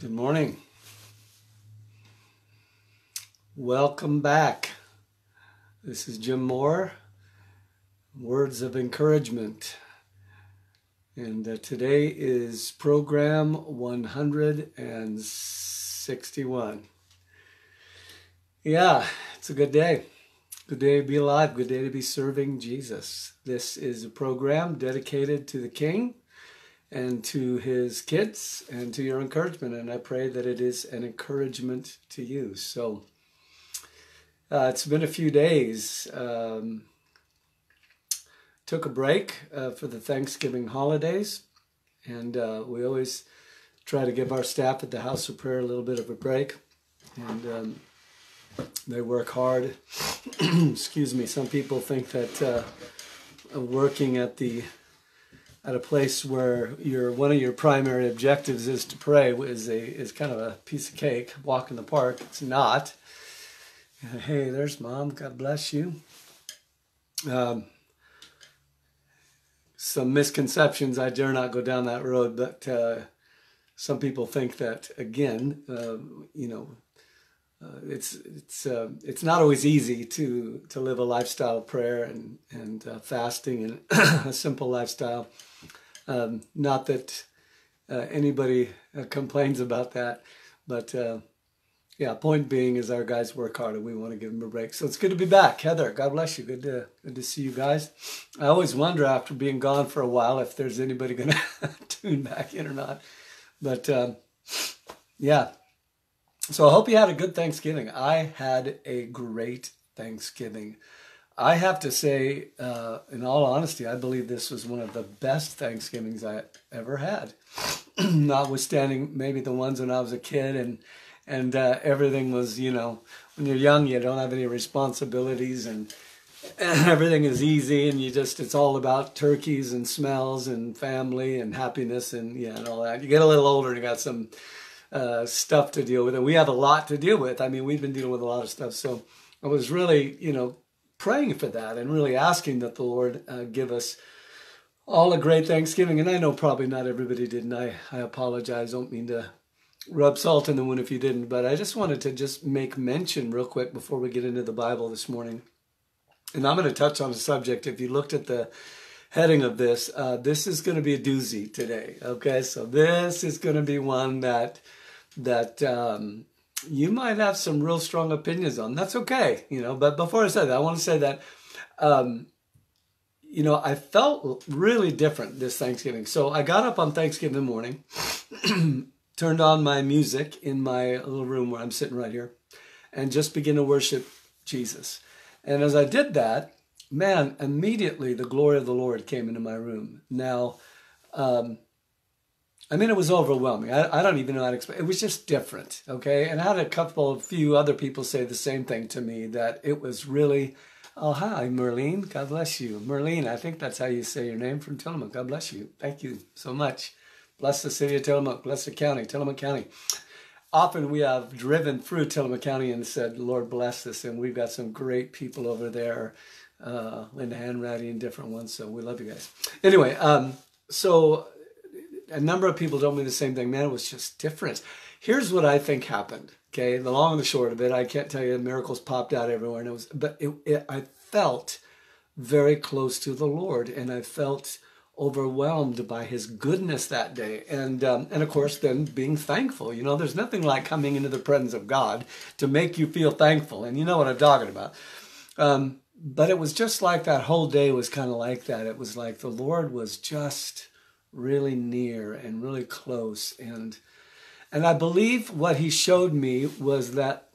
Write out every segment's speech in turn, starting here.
Good morning. Welcome back. This is Jim Moore, Words of Encouragement. And uh, today is program 161. Yeah, it's a good day. Good day to be alive. Good day to be serving Jesus. This is a program dedicated to the King and to his kids and to your encouragement. And I pray that it is an encouragement to you. So uh, it's been a few days. Um, took a break uh, for the Thanksgiving holidays. And uh, we always try to give our staff at the House of Prayer a little bit of a break. And um, they work hard. Excuse me. Some people think that uh, working at the at a place where your one of your primary objectives is to pray is a is kind of a piece of cake. Walk in the park. It's not. Hey, there's mom. God bless you. Um, some misconceptions. I dare not go down that road, but uh, some people think that again, uh, you know, uh, it's it's uh, it's not always easy to to live a lifestyle of prayer and and uh, fasting and a simple lifestyle. Um, not that uh, anybody uh, complains about that, but uh, yeah. Point being is our guys work hard and we want to give them a break. So it's good to be back, Heather. God bless you. Good to good to see you guys. I always wonder after being gone for a while if there's anybody going to tune back in or not. But um, yeah, so I hope you had a good Thanksgiving. I had a great Thanksgiving. I have to say, uh, in all honesty, I believe this was one of the best Thanksgivings I ever had. Notwithstanding maybe the ones when I was a kid and and uh, everything was, you know, when you're young, you don't have any responsibilities and, everything is easy and you just it's all about turkeys and smells and family and happiness and yeah and all that. You get a little older and you got some uh, stuff to deal with, and we have a lot to deal with. I mean, we've been dealing with a lot of stuff, so I was really, you know, praying for that and really asking that the Lord uh, give us all a great Thanksgiving. And I know probably not everybody did, and I, I apologize. Don't mean to rub salt in the wound if you didn't, but I just wanted to just make mention real quick before we get into the Bible this morning. And I'm going to touch on a subject. If you looked at the heading of this, uh, this is going to be a doozy today. Okay, so this is going to be one that that um, you might have some real strong opinions on. That's okay, you know. But before I say that, I want to say that, um, you know, I felt really different this Thanksgiving. So I got up on Thanksgiving morning, turned on my music in my little room where I'm sitting right here, and just began to worship Jesus. And as I did that, man, immediately the glory of the Lord came into my room. Now, um, I mean, it was overwhelming. I, I don't even know how to explain. It was just different, okay. And I had a couple, a few other people say the same thing to me that it was really. Oh, hi, Merlene. God bless you, Merlene. I think that's how you say your name from Tillamook. God bless you. Thank you so much. Bless the city of Tillamook. Bless the county, Tillamook County. Often we have driven through Tillamook County and said, "Lord bless this," and we've got some great people over there, uh, Linda Hanratty and different ones. So we love you guys. Anyway, um, so a number of people told me the same thing. Man, it was just different. Here's what I think happened. Okay, the long and the short of it, I can't tell you miracles popped out everywhere, and it was, but it, it, I felt very close to the Lord, and I felt overwhelmed by His goodness that day, and um, and of course, then being thankful. You know, there's nothing like coming into the presence of God to make you feel thankful, and you know what I'm talking about. Um, but it was just like that whole day was kind of like that. It was like the Lord was just really near and really close. And and I believe what he showed me was that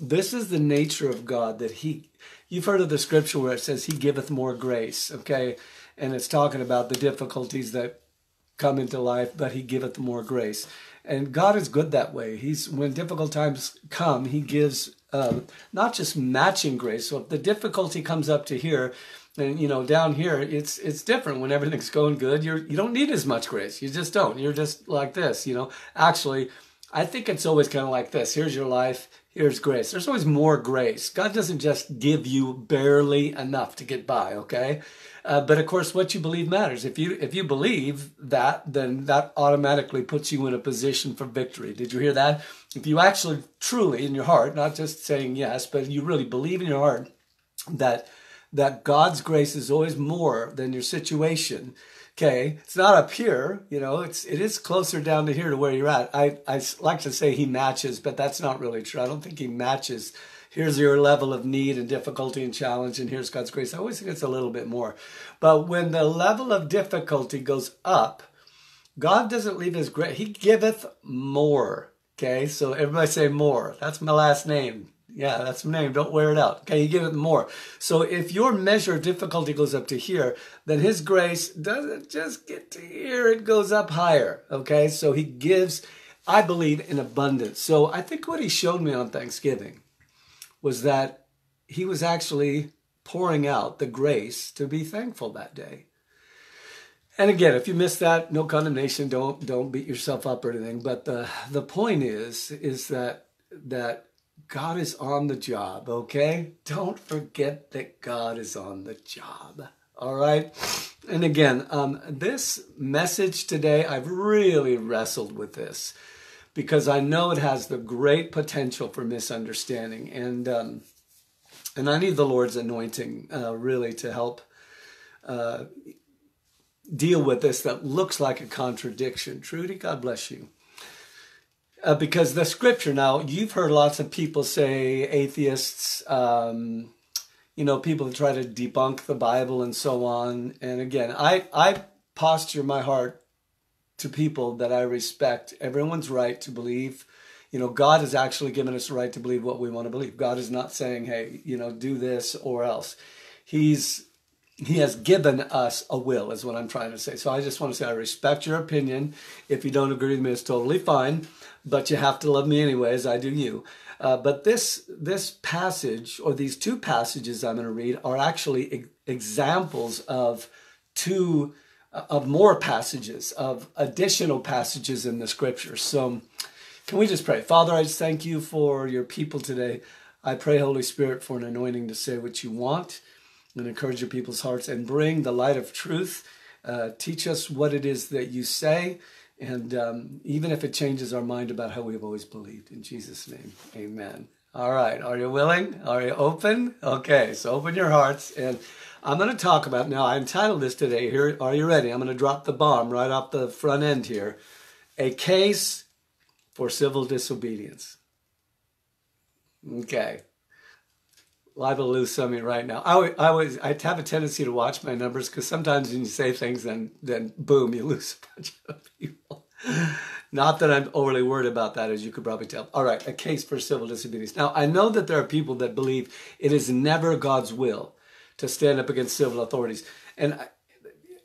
this is the nature of God that he you've heard of the scripture where it says he giveth more grace okay? And it's talking about the difficulties that come into life but he giveth more grace. And God is good that way. He's when difficult times come he gives um, not just matching grace. So if the difficulty comes up to here and you know, down here, it's it's different. When everything's going good, you're you don't need as much grace. You just don't. You're just like this. You know, actually, I think it's always kind of like this. Here's your life. here's grace. There's always more grace. God doesn't just give you barely enough to get by, okay? Uh, but of course, what you believe matters. If you if you believe that, then that automatically puts you in a position for victory. Did you hear that? If you actually truly in your heart, not just saying yes, but you really believe in your heart that that God's grace is always more than your situation. Okay, it's not up here, you know. It's it is closer down to here to where you're at. I I like to say He matches, but that's not really true. I don't think He matches here's your level of need and difficulty and challenge, and here's God's grace. I always think it's a little bit more. But when the level of difficulty goes up, God doesn't leave his grace, he giveth more. Okay, so everybody say more. That's my last name. Yeah, that's my name. Don't wear it out. Okay, you give it more. So if your measure of difficulty goes up to here, then his grace doesn't just get to here, it goes up higher. Okay, so he gives, I believe, in abundance. So I think what he showed me on Thanksgiving was that he was actually pouring out the grace to be thankful that day. And again, if you missed that, no condemnation. Don't don't beat yourself up or anything. But the the point is is that that God is on the job. Okay, don't forget that God is on the job. All right. And again, um, this message today, I've really wrestled with this because I know it has the great potential for misunderstanding. And um, and I need the Lord's anointing uh, really to help uh, deal with this that looks like a contradiction. Trudy, God bless you. Uh, because the scripture now, you've heard lots of people say, atheists, um, you know, people that try to debunk the Bible and so on. And again, I, I posture my heart to people that I respect. Everyone's right to believe. You know, God has actually given us the right to believe what we want to believe. God is not saying, hey, you know, do this or else. He's he has given us a will, is what I'm trying to say. So I just want to say I respect your opinion. If you don't agree with me, it's totally fine. But you have to love me anyway, as I do you. Uh, but this this passage or these two passages I'm going to read are actually e- examples of two of more passages, of additional passages in the scriptures. So, can we just pray? Father, I just thank you for your people today. I pray, Holy Spirit, for an anointing to say what you want and encourage your people's hearts and bring the light of truth. Uh, teach us what it is that you say, and um, even if it changes our mind about how we've always believed. In Jesus' name, amen. All right, are you willing? Are you open? Okay, so open your hearts and I'm going to talk about now. I entitled this today. Here, are you ready? I'm going to drop the bomb right off the front end here. A case for civil disobedience. Okay. Liable to lose something right now. I, I always I have a tendency to watch my numbers because sometimes when you say things, then then boom, you lose a bunch of people. Not that I'm overly worried about that, as you could probably tell. All right, a case for civil disobedience. Now I know that there are people that believe it is never God's will to stand up against civil authorities. And I,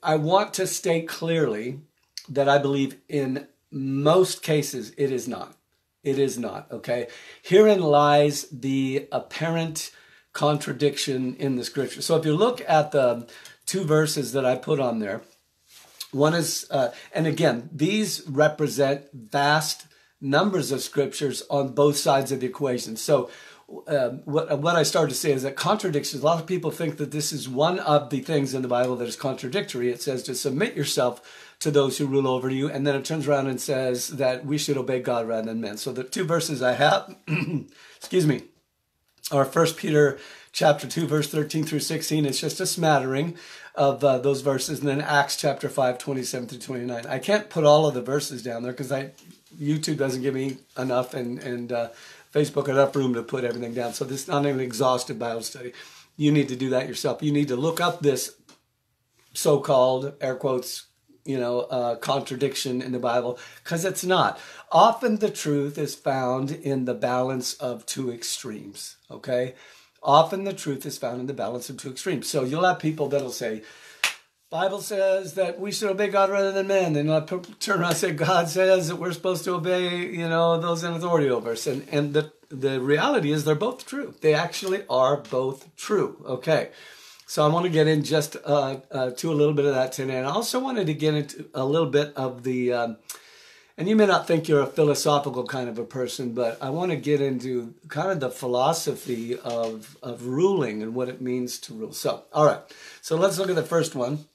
I want to state clearly that I believe in most cases it is not. It is not, okay? Herein lies the apparent contradiction in the scripture. So if you look at the two verses that I put on there, one is, uh, and again, these represent vast numbers of scriptures on both sides of the equation. So um, what, what I started to say is that contradictions, a lot of people think that this is one of the things in the Bible that is contradictory. It says to submit yourself to those who rule over you, and then it turns around and says that we should obey God rather than men. So the two verses I have, excuse me, are First Peter chapter 2, verse 13 through 16. It's just a smattering of uh, those verses, and then Acts chapter 5, 27 through 29. I can't put all of the verses down there because I YouTube doesn't give me enough, and and uh, Facebook enough room to put everything down. So this is not an exhaustive Bible study. You need to do that yourself. You need to look up this so-called air quotes you know uh, contradiction in the bible because it's not often the truth is found in the balance of two extremes okay often the truth is found in the balance of two extremes so you'll have people that'll say Bible says that we should obey God rather than men. And I turn around and say God says that we're supposed to obey, you know, those in authority over us. And and the the reality is they're both true. They actually are both true. Okay. So I want to get in just uh, uh, to a little bit of that today. And I also wanted to get into a little bit of the um, and you may not think you're a philosophical kind of a person, but I want to get into kind of the philosophy of, of ruling and what it means to rule. So, all right. So let's look at the first one.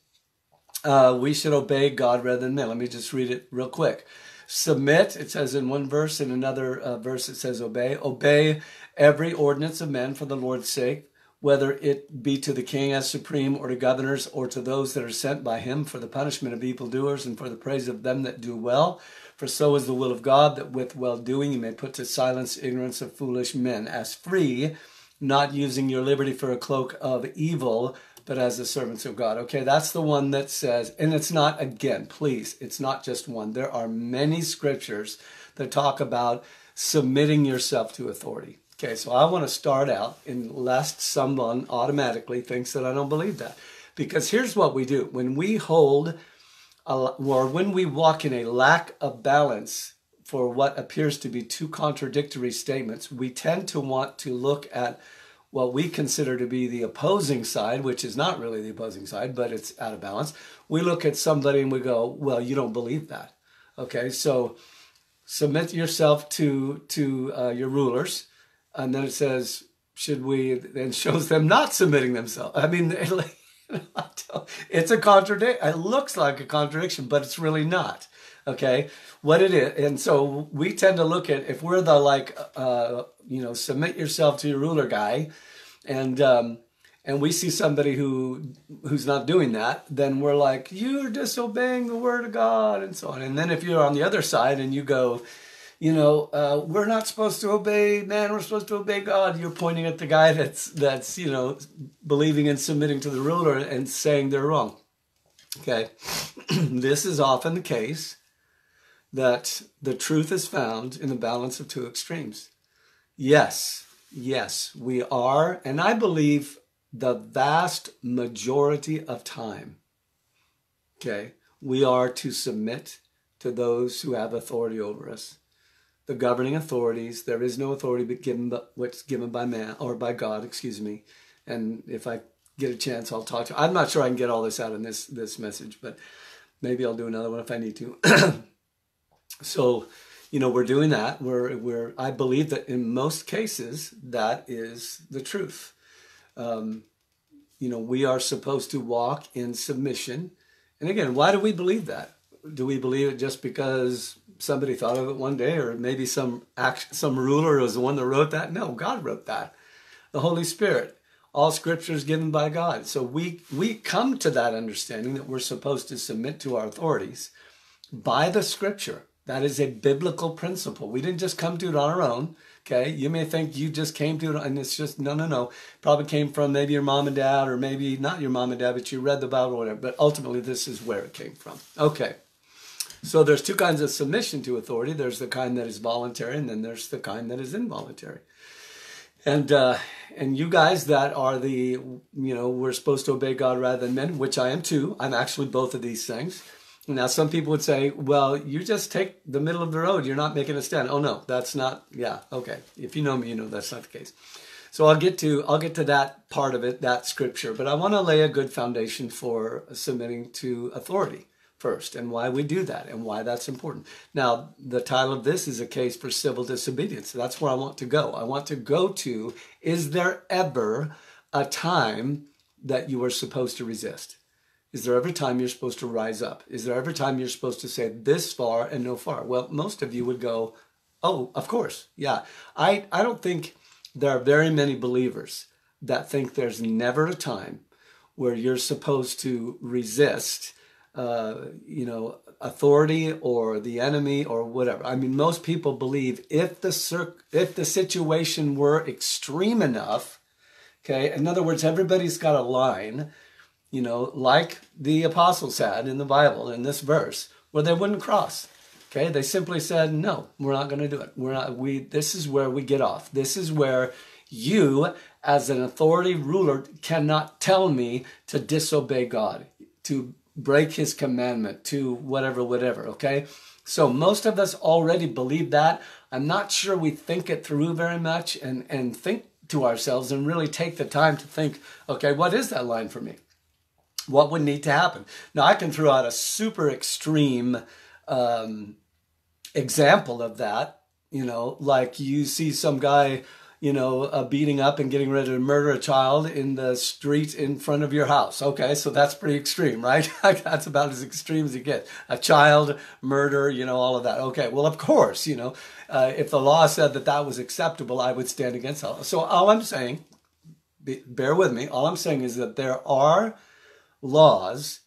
Uh, we should obey God rather than men. Let me just read it real quick. Submit, it says in one verse, in another uh, verse it says obey. Obey every ordinance of men for the Lord's sake, whether it be to the king as supreme, or to governors, or to those that are sent by him for the punishment of evildoers and for the praise of them that do well. For so is the will of God, that with well doing you may put to silence ignorance of foolish men, as free, not using your liberty for a cloak of evil, but as the servants of God. Okay, that's the one that says, and it's not, again, please, it's not just one. There are many scriptures that talk about submitting yourself to authority. Okay, so I want to start out, in lest someone automatically thinks that I don't believe that. Because here's what we do when we hold or when we walk in a lack of balance for what appears to be two contradictory statements, we tend to want to look at what we consider to be the opposing side, which is not really the opposing side, but it's out of balance. We look at somebody and we go, "Well, you don't believe that." Okay, so submit yourself to to uh, your rulers, and then it says, "Should we?" Then shows them not submitting themselves. I mean, it's a contradiction. It looks like a contradiction, but it's really not. Okay, what it is, and so we tend to look at if we're the like, uh, you know, submit yourself to your ruler guy, and um, and we see somebody who who's not doing that, then we're like, you're disobeying the word of God, and so on. And then if you're on the other side and you go, you know, uh, we're not supposed to obey man, we're supposed to obey God. You're pointing at the guy that's that's you know believing and submitting to the ruler and saying they're wrong. Okay, this is often the case that the truth is found in the balance of two extremes. Yes, yes, we are, and I believe the vast majority of time, okay, we are to submit to those who have authority over us the governing authorities. There is no authority but given but what's given by man or by God, excuse me. And if I get a chance, I'll talk to. I'm not sure I can get all this out in this this message, but maybe I'll do another one if I need to. so, you know, we're doing that. We're we're. I believe that in most cases that is the truth. Um, you know, we are supposed to walk in submission. And again, why do we believe that? Do we believe it just because somebody thought of it one day, or maybe some act, some ruler was the one that wrote that. No, God wrote that. The Holy Spirit. All Scripture is given by God. So we we come to that understanding that we're supposed to submit to our authorities by the Scripture. That is a biblical principle. We didn't just come to it on our own. Okay, you may think you just came to it, and it's just no, no, no. Probably came from maybe your mom and dad, or maybe not your mom and dad, but you read the Bible, or whatever. But ultimately, this is where it came from. Okay. So there's two kinds of submission to authority. There's the kind that is voluntary, and then there's the kind that is involuntary. And uh, and you guys that are the you know we're supposed to obey God rather than men, which I am too. I'm actually both of these things. Now some people would say, well, you just take the middle of the road. You're not making a stand. Oh no, that's not. Yeah, okay. If you know me, you know that's not the case. So I'll get to I'll get to that part of it, that scripture. But I want to lay a good foundation for submitting to authority first and why we do that and why that's important. Now, the title of this is a case for civil disobedience. That's where I want to go. I want to go to is there ever a time that you are supposed to resist? Is there ever time you're supposed to rise up? Is there ever time you're supposed to say this far and no far? Well, most of you would go, oh, of course. Yeah. I, I don't think there are very many believers that think there's never a time where you're supposed to resist uh, you know, authority or the enemy or whatever. I mean, most people believe if the cir- if the situation were extreme enough, okay. In other words, everybody's got a line, you know, like the apostles had in the Bible in this verse, where they wouldn't cross. Okay, they simply said, "No, we're not going to do it. We're not. We. This is where we get off. This is where." You, as an authority ruler, cannot tell me to disobey God, to break his commandment to whatever, whatever, okay? So most of us already believe that. I'm not sure we think it through very much and, and think to ourselves and really take the time to think, okay, what is that line for me? What would need to happen? Now, I can throw out a super extreme um, example of that. You know, like you see some guy, you know, uh, beating up and getting ready to murder a child in the street in front of your house. Okay, so that's pretty extreme, right? that's about as extreme as you get. A child murder, you know, all of that. Okay, well, of course, you know, uh, if the law said that that was acceptable, I would stand against that. So all I'm saying, be, bear with me, all I'm saying is that there are laws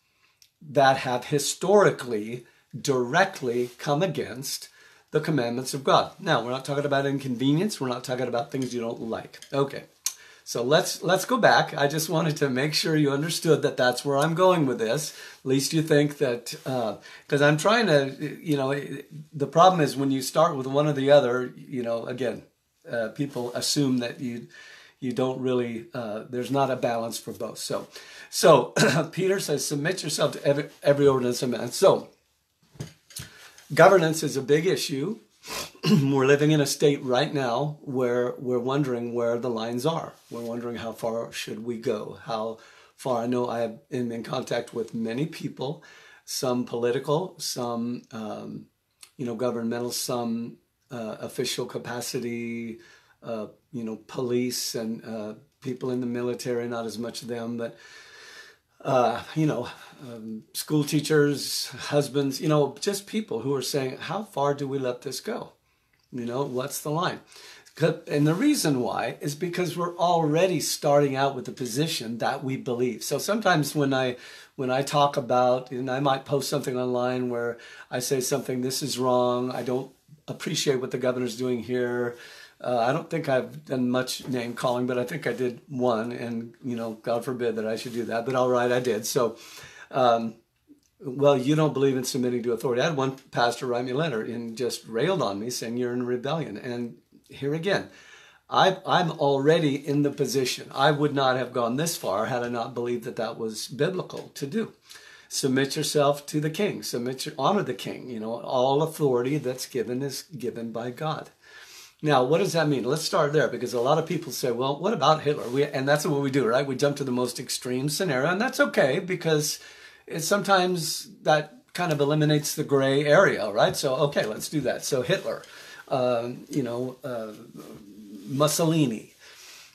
that have historically directly come against the commandments of God. Now, we're not talking about inconvenience. We're not talking about things you don't like. Okay. So let's let's go back. I just wanted to make sure you understood that that's where I'm going with this. At least you think that because uh, I'm trying to, you know, the problem is when you start with one or the other. You know, again, uh, people assume that you you don't really. Uh, there's not a balance for both. So, so Peter says, submit yourself to every, every ordinance of man. So governance is a big issue. we're living in a state right now where we're wondering where the lines are. We're wondering how far should we go? How far? I know I am in contact with many people, some political, some um, you know governmental, some uh, official capacity, uh, you know police and uh, people in the military. Not as much of them, but uh, you know, um, school teachers, husbands, you know, just people who are saying, how far do we let this go? You know, what's the line? And the reason why is because we're already starting out with the position that we believe. So sometimes when I when I talk about, and I might post something online where I say something, this is wrong. I don't appreciate what the governor's doing here. Uh, I don't think I've done much name calling, but I think I did one, and you know, God forbid that I should do that, but all right, I did. So, um, well, you don't believe in submitting to authority. I had one pastor write me a letter and just railed on me, saying you're in rebellion. And here again, I, I'm already in the position. I would not have gone this far had I not believed that that was biblical to do. Submit yourself to the king. Submit your honor the king. You know, all authority that's given is given by God. Now, what does that mean? Let's start there because a lot of people say, well, what about Hitler? We, and that's what we do, right? We jump to the most extreme scenario, and that's okay because sometimes that kind of eliminates the gray area, right? So, okay, let's do that. So, Hitler, um, you know, uh, Mussolini,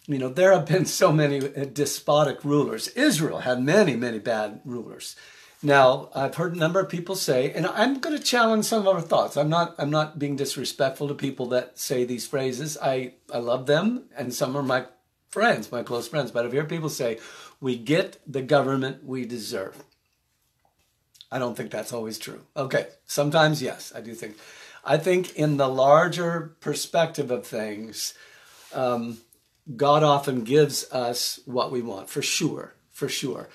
you know, there have been so many despotic rulers. Israel had many, many bad rulers. Now, I've heard a number of people say, and I'm going to challenge some of our thoughts. I'm not, I'm not being disrespectful to people that say these phrases. I, I love them, and some are my friends, my close friends. But I've heard people say, "We get the government we deserve." I don't think that's always true. Okay, sometimes yes, I do think. I think in the larger perspective of things, um, God often gives us what we want, for sure, for sure.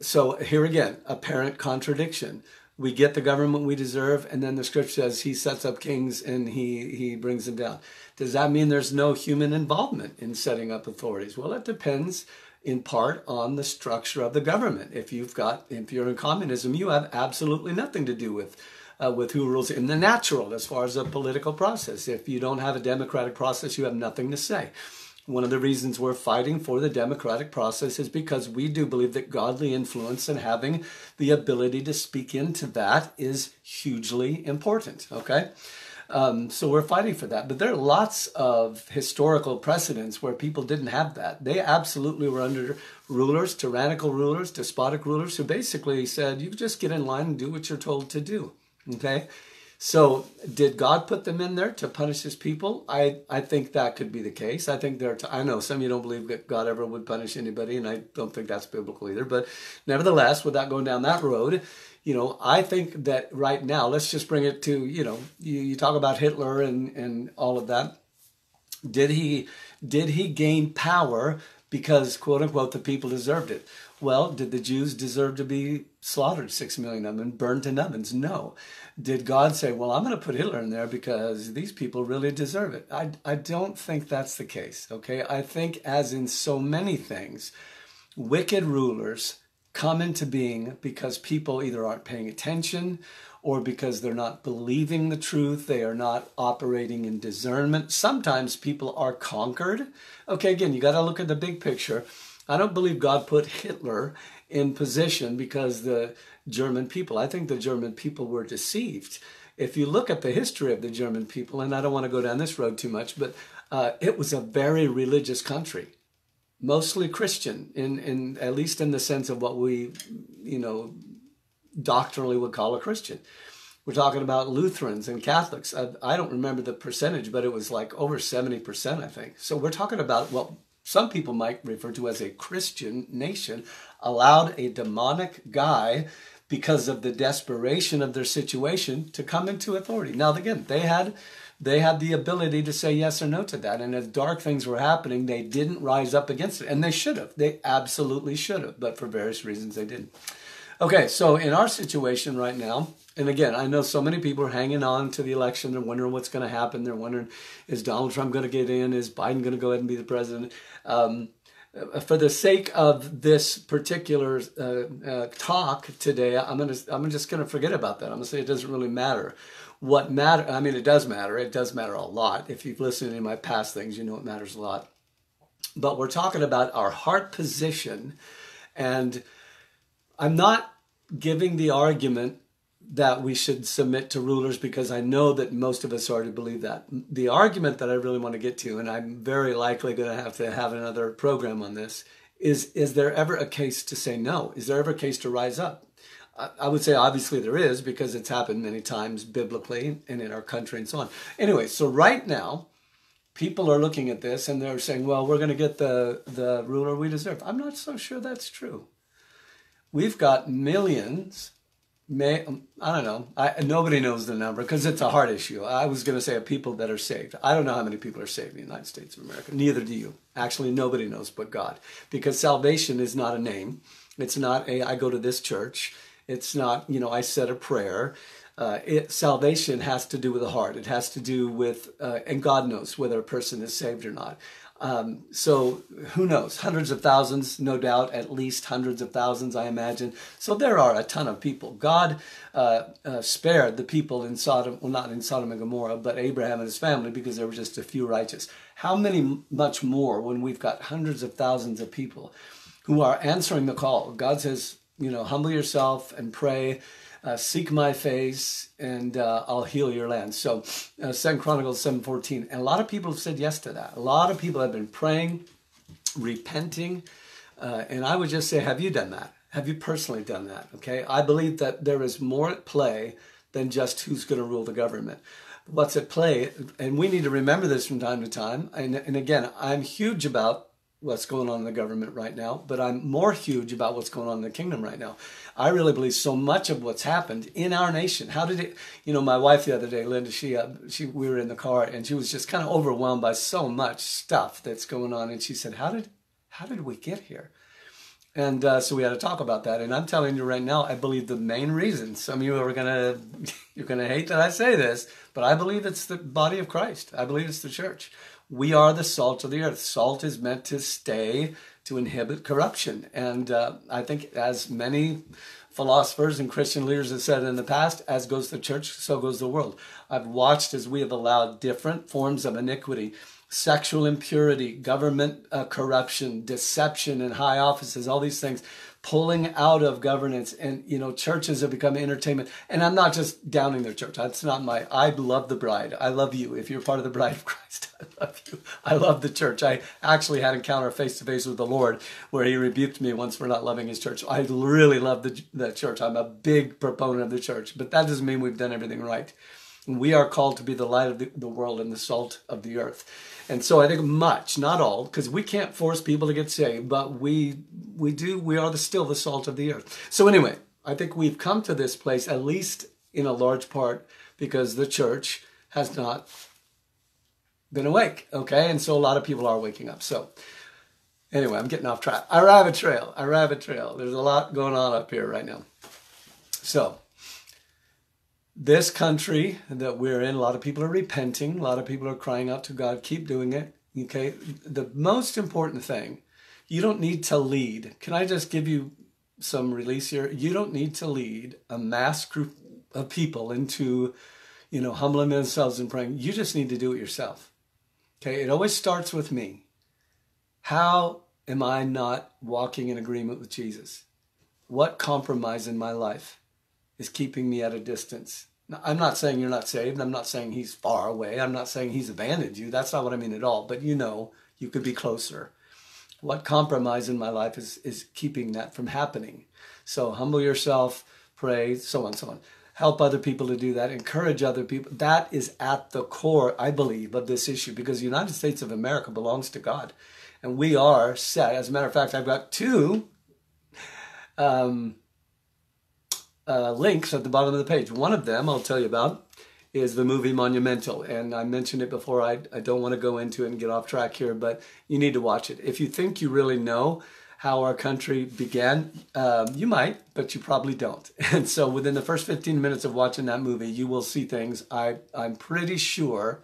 So here again, apparent contradiction. We get the government we deserve, and then the scripture says he sets up kings and he, he brings them down. Does that mean there's no human involvement in setting up authorities? Well, it depends in part on the structure of the government. If you've got, if you're in communism, you have absolutely nothing to do with uh, with who rules in the natural as far as a political process. If you don't have a democratic process, you have nothing to say. One of the reasons we're fighting for the democratic process is because we do believe that godly influence and having the ability to speak into that is hugely important. Okay? Um, so we're fighting for that. But there are lots of historical precedents where people didn't have that. They absolutely were under rulers, tyrannical rulers, despotic rulers, who basically said, you just get in line and do what you're told to do. Okay? So, did God put them in there to punish his people? I, I think that could be the case. I think there are, t- I know some of you don't believe that God ever would punish anybody, and I don't think that's biblical either. But nevertheless, without going down that road, you know, I think that right now, let's just bring it to, you know, you, you talk about Hitler and, and all of that. Did he did he gain power because quote unquote the people deserved it? Well, did the Jews deserve to be slaughtered, six million of them, and burned in ovens? No. Did God say, well, I'm going to put Hitler in there because these people really deserve it? I, I don't think that's the case, okay? I think, as in so many things, wicked rulers come into being because people either aren't paying attention or because they're not believing the truth, they are not operating in discernment. Sometimes people are conquered. Okay, again, you got to look at the big picture. I don't believe God put Hitler in position because the German people. I think the German people were deceived. If you look at the history of the German people, and I don't want to go down this road too much, but uh, it was a very religious country, mostly Christian, in, in at least in the sense of what we, you know, doctrinally would call a Christian. We're talking about Lutherans and Catholics. I, I don't remember the percentage, but it was like over 70%, I think. So we're talking about what some people might refer to as a Christian nation, allowed a demonic guy because of the desperation of their situation to come into authority. Now again, they had they had the ability to say yes or no to that. And as dark things were happening, they didn't rise up against it. And they should have. They absolutely should have. But for various reasons, they didn't. Okay, so in our situation right now, and again, I know so many people are hanging on to the election. They're wondering what's going to happen. They're wondering, is Donald Trump going to get in? Is Biden going to go ahead and be the president? Um, for the sake of this particular uh, uh, talk today, I'm gonna I'm just gonna forget about that. I'm gonna say it doesn't really matter. What matter? I mean, it does matter. It does matter a lot. If you've listened to my past things, you know it matters a lot. But we're talking about our heart position, and I'm not giving the argument that we should submit to rulers because I know that most of us already believe that. The argument that I really want to get to, and I'm very likely going to have to have another program on this, is is there ever a case to say no? Is there ever a case to rise up? I would say obviously there is because it's happened many times biblically and in our country and so on. Anyway, so right now, people are looking at this and they're saying, well, we're going to get the, the ruler we deserve. I'm not so sure that's true. We've got millions may I don't know. I, nobody knows the number because it's a hard issue. I was going to say of people that are saved. I don't know how many people are saved in the United States of America. Neither do you. Actually, nobody knows but God, because salvation is not a name. It's not a I go to this church. It's not you know I said a prayer. Uh, it, salvation has to do with the heart. It has to do with, uh, and God knows whether a person is saved or not. Um, so who knows? Hundreds of thousands, no doubt, at least hundreds of thousands, I imagine. So there are a ton of people. God uh, uh, spared the people in Sodom, well, not in Sodom and Gomorrah, but Abraham and his family because there were just a few righteous. How many much more when we've got hundreds of thousands of people who are answering the call? God says, you know, humble yourself and pray uh, seek my face and uh, I'll heal your land. So, uh, Chronicles 7.14. And a lot of people have said yes to that. A lot of people have been praying, repenting. Uh, and I would just say, have you done that? Have you personally done that? Okay. I believe that there is more at play than just who's going to rule the government. What's at play, and we need to remember this from time to time. And, and again, I'm huge about what's going on in the government right now, but I'm more huge about what's going on in the kingdom right now. I really believe so much of what's happened in our nation. How did it? You know, my wife the other day, Linda, she, uh, she, we were in the car and she was just kind of overwhelmed by so much stuff that's going on, and she said, "How did, how did we get here?" And uh, so we had to talk about that. And I'm telling you right now, I believe the main reason. Some of you are gonna, you're gonna hate that I say this, but I believe it's the body of Christ. I believe it's the church. We are the salt of the earth. Salt is meant to stay to inhibit corruption. And uh, I think, as many philosophers and Christian leaders have said in the past, as goes the church, so goes the world. I've watched as we have allowed different forms of iniquity sexual impurity, government uh, corruption, deception in high offices, all these things pulling out of governance. And you know churches have become entertainment. And i'm not just downing their church. That's not my i love the bride. I love you. If you're part of the bride of christ i love you. I love the church. I actually had an encounter face to face with the lord where he rebuked me once for not loving his church. I really love the, the church. I'm a big proponent of the church but that doesn't mean we've done everything right. We are called to be the light of the, the world and the salt of the earth and so I think much, not all, because we can't force people to get saved, but we we do. We are the, still the salt of the earth. So anyway, I think we've come to this place at least in a large part because the church has not been awake. Okay, and so a lot of people are waking up. So anyway, I'm getting off track. I rabbit trail. I rabbit trail. There's a lot going on up here right now. So this country that we're in, a lot of people are repenting. A lot of people are crying out to God, keep doing it. Okay. The most important thing, you don't need to lead. Can I just give you some release here? You don't need to lead a mass group of people into, you know, humbling themselves and praying. You just need to do it yourself. Okay. It always starts with me. How am I not walking in agreement with Jesus? what compromise in my life is keeping me at a distance? I'm not saying you're not saved. I'm not saying he's far away. I'm not saying he's abandoned you. That's not what I mean at all. But you know, you could be closer. What compromise in my life is, is keeping that from happening? So humble yourself, pray, so on, so on. Help other people to do that. Encourage other people. That is at the core, I believe, of this issue because the United States of America belongs to God. And we are set. As a matter of fact, I've got two um, uh, links at the bottom of the page. One of them I'll tell you about is the movie Monumental. And I mentioned it before. I, I don't want to go into it and get off track here, but you need to watch it. If you think you really know how our country began, um, you might, but you probably don't. And so within the first 15 minutes of watching that movie, you will see things I, I'm pretty sure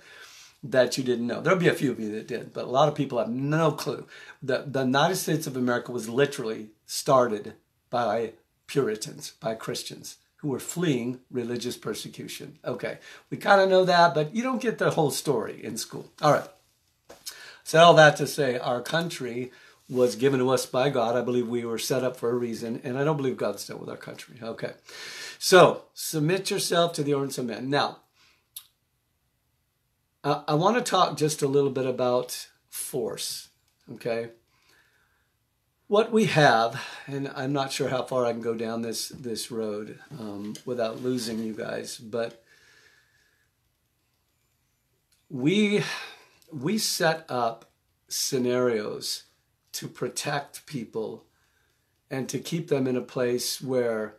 that you didn't know. There'll be a few of you that did, but a lot of people have no clue. The, the United States of America was literally started by Puritans, by Christians who were fleeing religious persecution. Okay, we kind of know that, but you don't get the whole story in school. All right. So all that to say, our country was given to us by God. I believe we were set up for a reason, and I don't believe God's done with our country. Okay. So submit yourself to the ordinance of men. Now, I want to talk just a little bit about force. Okay what we have, and I'm not sure how far I can go down this this road um, without losing you guys, but we we set up scenarios to protect people and to keep them in a place where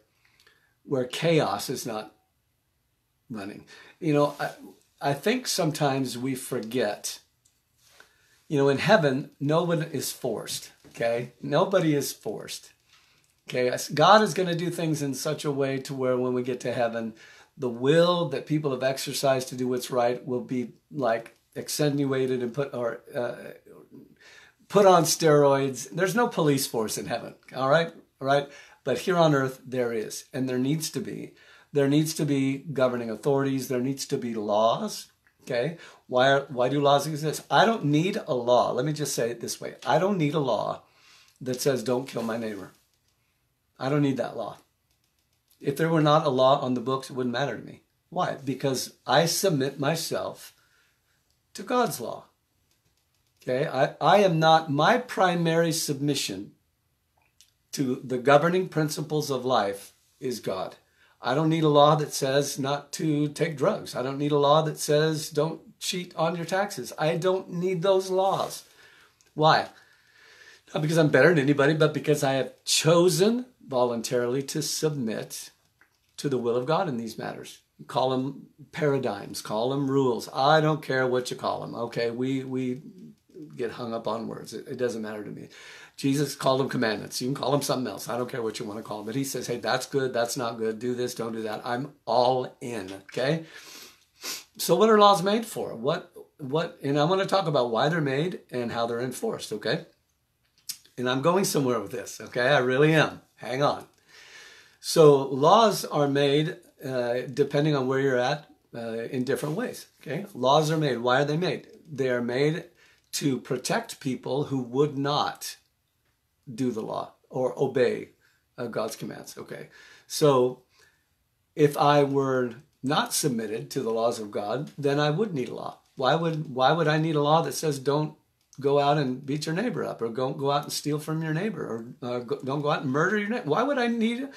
where chaos is not running. You know, I, I think sometimes we forget. You know, in heaven, no one is forced Okay? Nobody is forced. Okay? God is going to do things in such a way to where when we get to heaven, the will that people have exercised to do what's right will be like extenuated and put or uh, put on steroids. There's no police force in heaven. All right? All right? But here on earth there is and there needs to be. There needs to be governing authorities, there needs to be laws. Okay? Why are, why do laws exist? I don't need a law. Let me just say it this way. I don't need a law that says don't kill my neighbor. I don't need that law. If there were not a law on the books, it wouldn't matter to me. Why? Because I submit myself to God's law. Okay? I, I am not, my primary submission to the governing principles of life is God. I don't need a law that says not to take drugs. I don't need a law that says don't cheat on your taxes. I don't need those laws. Why? Not because I'm better than anybody, but because I have chosen voluntarily to submit to the will of God in these matters. Call them paradigms, call them rules. I don't care what you call them. Okay, we we get hung up on words. It, it doesn't matter to me. Jesus called them commandments. You can call them something else. I don't care what you want to call them. But he says, hey, that's good. That's not good. Do this. Don't do that. I'm all in. Okay. So what are laws made for? What what? And I want to talk about why they're made and how they're enforced. Okay and I'm going somewhere with this, okay? I really am. Hang on. So, laws are made uh, depending on where you're at uh, in different ways, okay? Laws are made. Why are they made? They are made to protect people who would not do the law or obey uh, God's commands, okay? So, if I were not submitted to the laws of God, then I would need a law. Why would why would I need a law that says don't go out and beat your neighbor up or don't go out and steal from your neighbor or uh, go, don't go out and murder your neighbor. Why would I need it?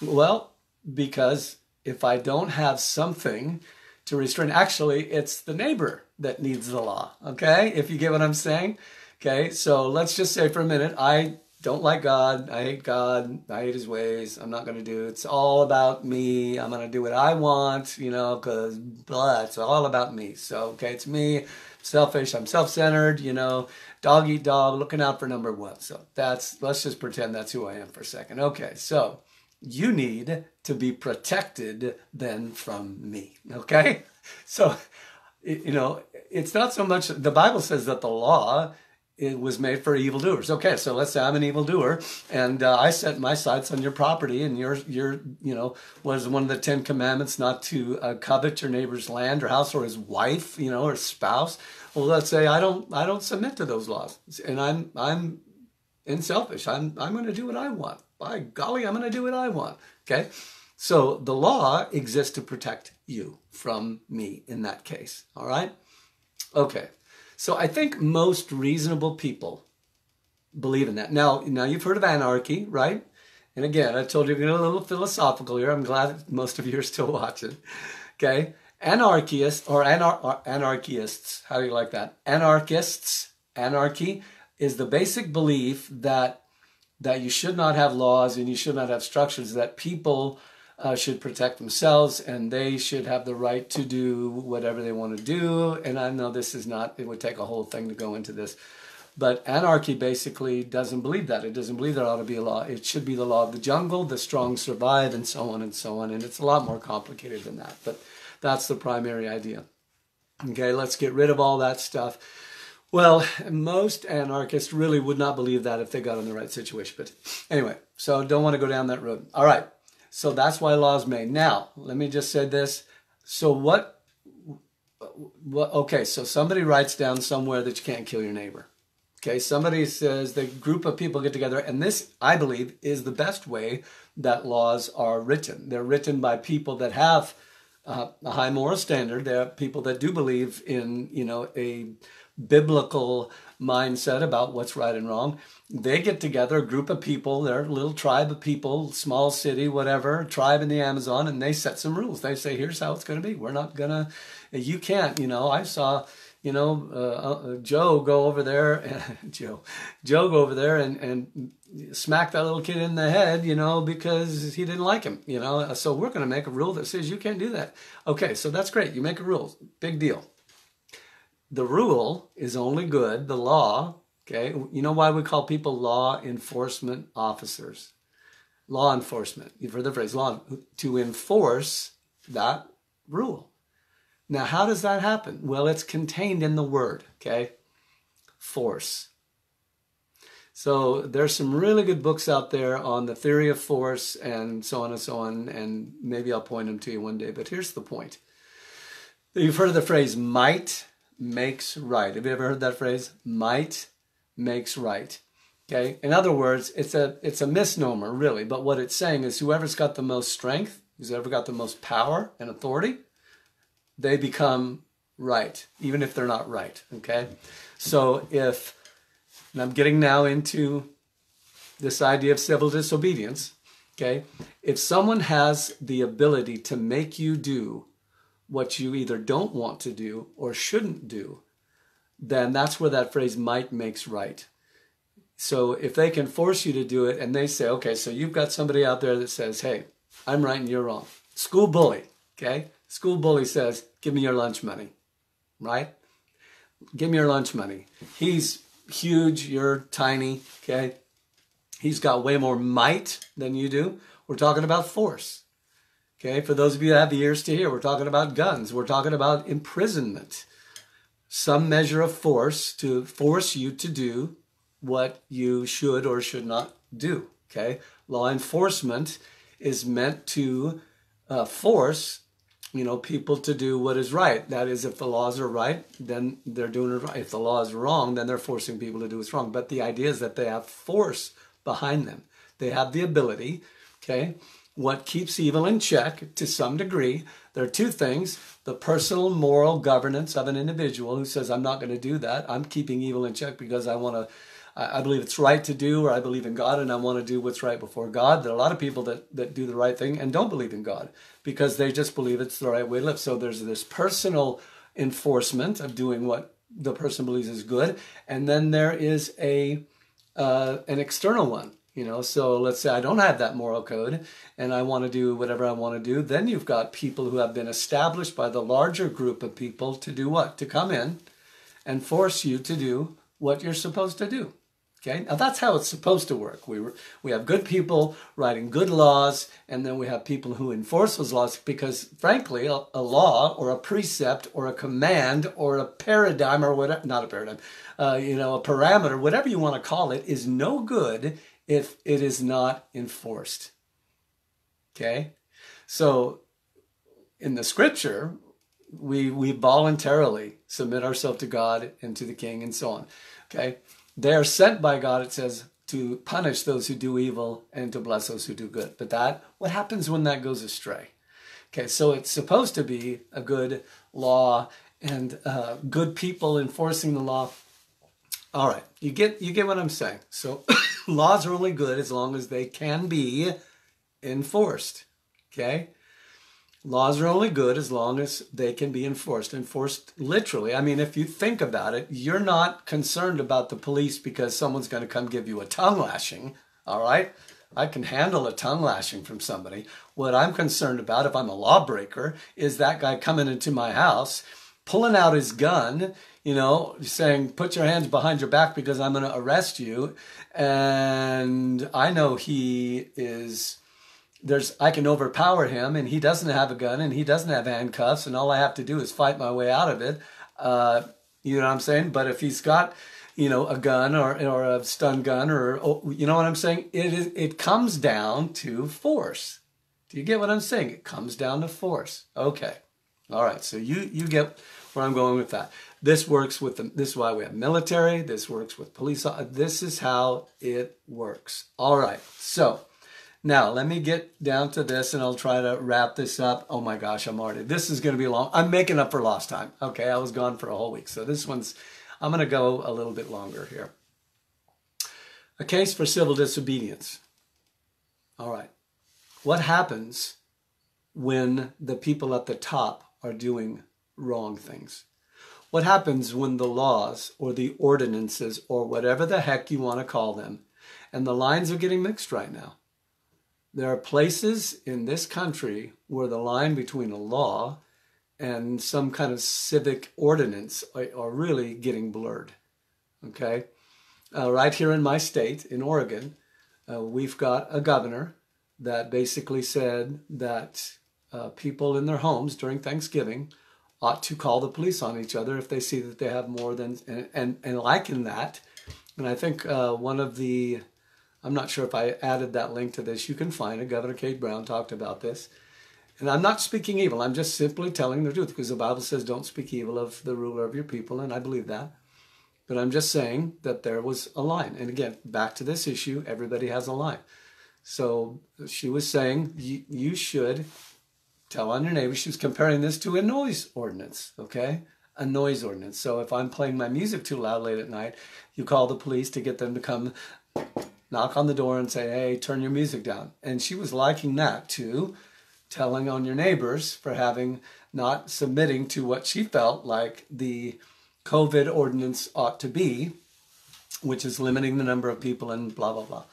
Well, because if I don't have something to restrain, actually, it's the neighbor that needs the law. Okay? If you get what I'm saying. Okay? So let's just say for a minute, I don't like God. I hate God. I hate his ways. I'm not going to do it. It's all about me. I'm going to do what I want, you know, because blah, it's all about me. So, okay, it's me selfish, I'm self centered, you know, dog eat dog, looking out for number one. So that's, let's just pretend that's who I am for a second. Okay, so you need to be protected then from me. Okay? So, you know, it's not so much, the Bible says that the law it was made for evildoers. Okay, so let's say I'm an evildoer, and uh, I set my sights on your property, and you're, you're, you know, was one of the Ten Commandments not to uh, covet your neighbor's land or house or his wife, you know, or spouse. Well, let's say I don't, I don't submit to those laws, and I'm, I'm and selfish. I'm, I'm going to do what I want. By golly, I'm going to do what I want. Okay? So the law exists to protect you from me in that case. All right? Okay. So I think most reasonable people believe in that. Now, now you've heard of anarchy, right? And again, I told you to get a little philosophical here. I'm glad most of you are still watching. Okay? Anarchists or anar- anarchists, how do you like that? Anarchists, anarchy is the basic belief that that you should not have laws and you should not have structures that people uh, should protect themselves and they should have the right to do whatever they want to do. And I know this is not, it would take a whole thing to go into this. But anarchy basically doesn't believe that. It doesn't believe there ought to be a law. It should be the law of the jungle, the strong survive, and so on and so on. And it's a lot more complicated than that. But that's the primary idea. Okay, let's get rid of all that stuff. Well, most anarchists really would not believe that if they got in the right situation. But anyway, so don't want to go down that road. All right. So that's why laws made. Now, let me just say this. So what, what okay, so somebody writes down somewhere that you can't kill your neighbor. Okay, somebody says the group of people get together, and this, I believe, is the best way that laws are written. They're written by people that have uh, a high moral standard. They're people that do believe in, you know, a biblical mindset about what's right and wrong. They get together, a group of people, they're a little tribe of people, small city, whatever, tribe in the Amazon, and they set some rules. They say, here's how it's going to be. We're not going to, you can't, you know, I saw, you know, uh, uh, Joe go over there, Joe, Joe go over there and, and smack that little kid in the head, you know, because he didn't like him, you know. So we're going to make a rule that says you can't do that. Okay, so that's great. You make a rule. Big deal the rule is only good, the law, okay? You know why we call people law enforcement officers? Law enforcement. You've heard the phrase law to enforce that rule. Now, how does that happen? Well, it's contained in the word, okay? Force. So there's some really good books out there on the theory of force and so on and so on, and maybe I'll point them to you one day. But here's the point. You've heard of the phrase might makes right. Have you ever heard that phrase? Might makes right. Okay. In other words, it's a it's a misnomer, really. But what it's saying is, whoever's got the most strength, who's ever got the most power and authority, they become right, even if they're not right. Okay. So if, and I'm getting now into this idea of civil disobedience. Okay. If someone has the ability to make you do what you either don't want to do or shouldn't do, then that's where that phrase might makes right. So if they can force you to do it and they say, okay, so you've got somebody out there that says, hey, I'm right and you're wrong. School bully, okay? School bully says, give me your lunch money, right? Give me your lunch money. He's huge, you're tiny, okay? He's got way more might than you do. We're talking about force. Okay, for those of you that have the ears to hear, we're talking about guns. We're talking about imprisonment. Some measure of force to force you to do what you should or should not do. Okay, law enforcement is meant to uh, force you know people to do what is right. That is if the laws are right then they're doing it right. If the law is wrong then they're forcing people to do what's wrong. But the idea is that they have force behind them. They have the ability okay what keeps evil in check to some degree. There are two things the personal moral governance of an individual who says, I'm not going to do that. I'm keeping evil in check because I want to. I believe it's right to do, or I believe in God and I want to do what's right before God. There are a lot of people that, that do the right thing and don't believe in God because they just believe it's the right way to live. So there's this personal enforcement of doing what the person believes is good, and then there is a uh, an external one you know, so let's say I don't have that moral code and I want to do whatever I want to do. Then you've got people who have been established by the larger group of people to do what? To come in and force you to do what you're supposed to do. Okay, now that's how it's supposed to work. We, we have good people writing good laws, and then we have people who enforce those laws because, frankly, a, a law or a precept or a command or a paradigm or whatever, not a paradigm, uh, you know, a parameter, whatever you want to call it, is no good if it is not enforced. Okay? So in the scripture, we we voluntarily submit ourselves to God and to the king and so on. Okay? They are sent by God, it says, to punish those who do evil and to bless those who do good. But that, what happens when that goes astray? Okay, so it's supposed to be a good law and uh, good people enforcing the law. All right, you get you get what I'm saying. So laws are only good as long as they can be enforced. Okay, laws are only good as long as they can be enforced. Enforced literally. I mean, if you think about it, you're not concerned about the police because someone's going to come give you a tongue lashing. All right. I can handle a tongue lashing from somebody. What I'm concerned about, if I'm a lawbreaker, is that guy coming into my house, pulling out his gun, you know, saying, put your hands behind your back because I'm going to arrest you. And I know he is there's I can overpower him, and he doesn't have a gun, and he doesn't have handcuffs, and all I have to do is fight my way out of it. Uh, you know what I'm saying? But if he's got, you know, a gun or or a stun gun, or oh, you know what I'm saying? It is it comes down to force. Do you get what I'm saying? It comes down to force. Okay, all right. So you you get where I'm going with that. This works with the, this is why we have military. This works with police. Uh, this is how it works. All right. So now, let me get down to this and I'll try to wrap this up. Oh my gosh, I'm already, this is going to be long. I'm making up for lost time. Okay, I was gone for a whole week. So this one's, I'm going to go a little bit longer here. A case for civil disobedience. All right. What happens when the people at the top are doing wrong things? What happens when the laws or the ordinances or whatever the heck you want to call them, and the lines are getting mixed right now? There are places in this country where the line between a law and some kind of civic ordinance are, really getting blurred. Okay? Uh, right here in my state, in Oregon, uh, we've got a governor that basically said that uh, people in their homes during Thanksgiving ought to call the police on each other if they see that they have more than, and, and, and liken that. And I think uh, one of the I'm not sure if I added that link to this. You can find it. Governor Kate Brown talked about this. And I'm not speaking evil. I'm just simply telling the truth because the Bible says don't speak evil of the ruler of your people, and I believe that. But I'm just saying that there was a line. And again, back to this issue, everybody has a line. So she was saying you, you should tell on your neighbor. She was comparing this to a noise ordinance, okay? A noise ordinance. So if I'm playing my music too loud late at night, you call the police to get them to come knock on the door and say, hey, turn your music down. And she was liking that too, telling on your neighbors for having not submitting to what she felt like the COVID ordinance ought to be, which is limiting the number of people and blah, blah, blah.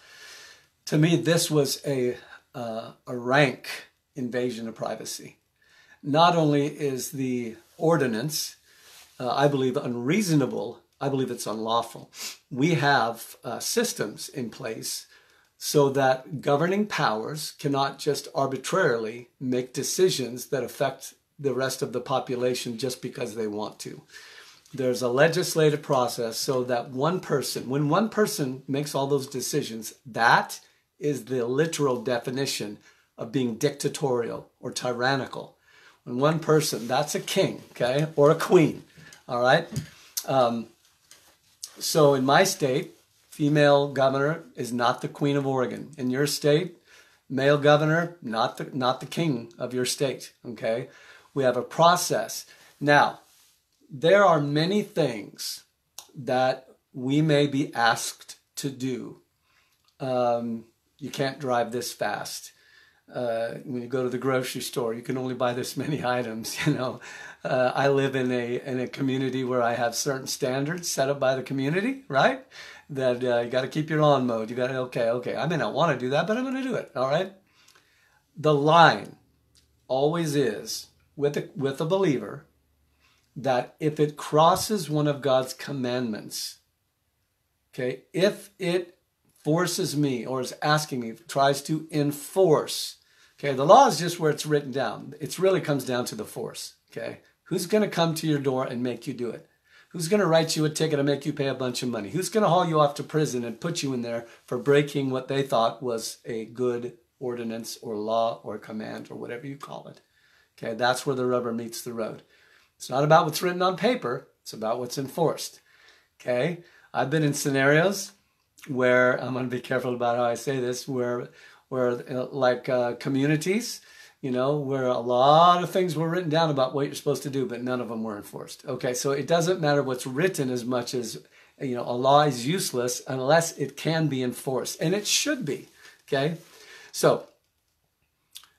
To me, this was a, uh, a rank invasion of privacy. Not only is the ordinance, uh, I believe, unreasonable I believe it's unlawful. We have uh, systems in place so that governing powers cannot just arbitrarily make decisions that affect the rest of the population just because they want to. There's a legislative process so that one person, when one person makes all those decisions, that is the literal definition of being dictatorial or tyrannical. When one person, that's a king, okay, or a queen, all right? Um, so in my state, female governor is not the queen of Oregon. In your state, male governor, not the not the king of your state. Okay, we have a process. Now, there are many things that we may be asked to do. Um, you can't drive this fast. Uh, when you go to the grocery store, you can only buy this many items. You know, uh, I live in a in a community where I have certain standards set up by the community, right? That uh, you got to keep your lawn mowed. You got to okay, okay. I may not want to do that, but I'm going to do it. All right. The line always is with a, with a believer that if it crosses one of God's commandments, okay, if it forces me or is asking me, tries to enforce, okay, the law is just where it's written down. It really comes down to the force, okay? Who's going to come to your door and make you do it? Who's going to write you a ticket and make you pay a bunch of money? Who's going to haul you off to prison and put you in there for breaking what they thought was a good ordinance or law or command or whatever you call it? Okay, that's where the rubber meets the road. It's not about what's written on paper, it's about what's enforced. Okay, I've been in scenarios where I'm going to be careful about how I say this, where where uh, like uh, communities, you know, where a lot of things were written down about what you're supposed to do, but none of them were enforced. Okay, so it doesn't matter what's written as much as you know a law is useless unless it can be enforced, and it should be. Okay, so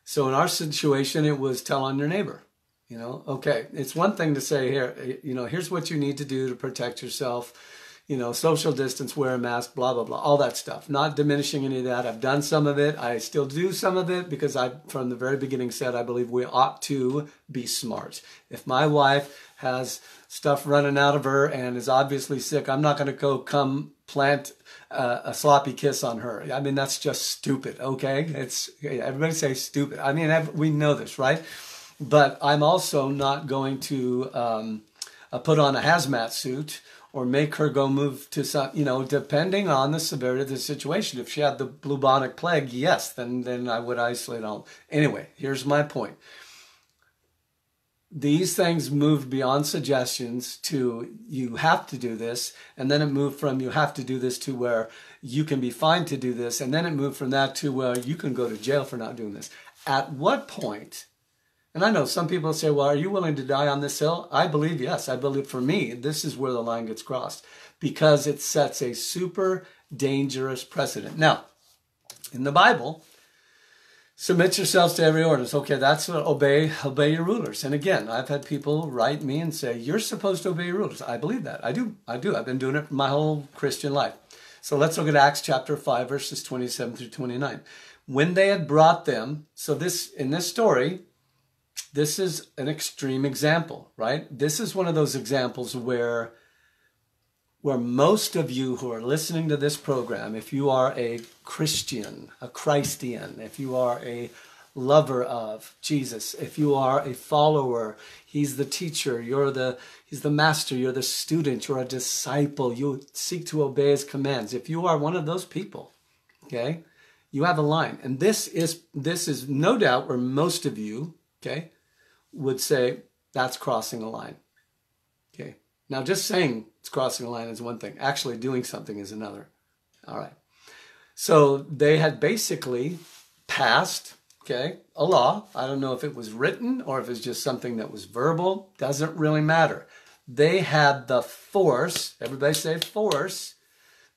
so in our situation, it was tell on your neighbor. You know, okay, it's one thing to say here, you know, here's what you need to do to protect yourself you know, social distance, wear a mask, blah, blah, blah, all that stuff. Not diminishing any of that. I've done some of it. I still do some of it because I, from the very beginning, said I believe we ought to be smart. If my wife has stuff running out of her and is obviously sick, I'm not going to go come plant uh, a sloppy kiss on her. I mean, that's just stupid, okay? It's everybody say stupid. I mean, we know this, right? But I'm also not going to um, uh, put on a hazmat suit or make her go move to some, you know, depending on the severity of the situation. If she had the bubonic plague, yes, then then I would isolate all. Anyway, here's my point. These things moved beyond suggestions to you have to do this, and then it moved from you have to do this to where you can be fined to do this, and then it moved from that to where you can go to jail for not doing this. At what point and I know some people say, well, are you willing to die on this hill? I believe yes. I believe for me, this is where the line gets crossed because it sets a super dangerous precedent. Now, in the Bible, submit yourselves to every ordinance. Okay, that's what obey, obey your rulers. And again, I've had people write me and say, you're supposed to obey your rulers. I believe that. I do. I do. I've been doing it my whole Christian life. So let's look at Acts chapter 5, verses 27 through 29. When they had brought them, so this, in this story, this is an extreme example, right? This is one of those examples where where most of you who are listening to this program, if you are a Christian, a Christian, if you are a lover of Jesus, if you are a follower, he's the teacher, you're the he's the master, you're the student, you're a disciple, you seek to obey his commands. If you are one of those people, okay? You have a line. And this is this is no doubt where most of you, okay, would say that's crossing a line. Okay. Now, just saying it's crossing a line is one thing. Actually doing something is another. All right. So they had basically passed, okay, a law. I don't know if it was written or if it's just something that was verbal. Doesn't really matter. They had the force, everybody say force.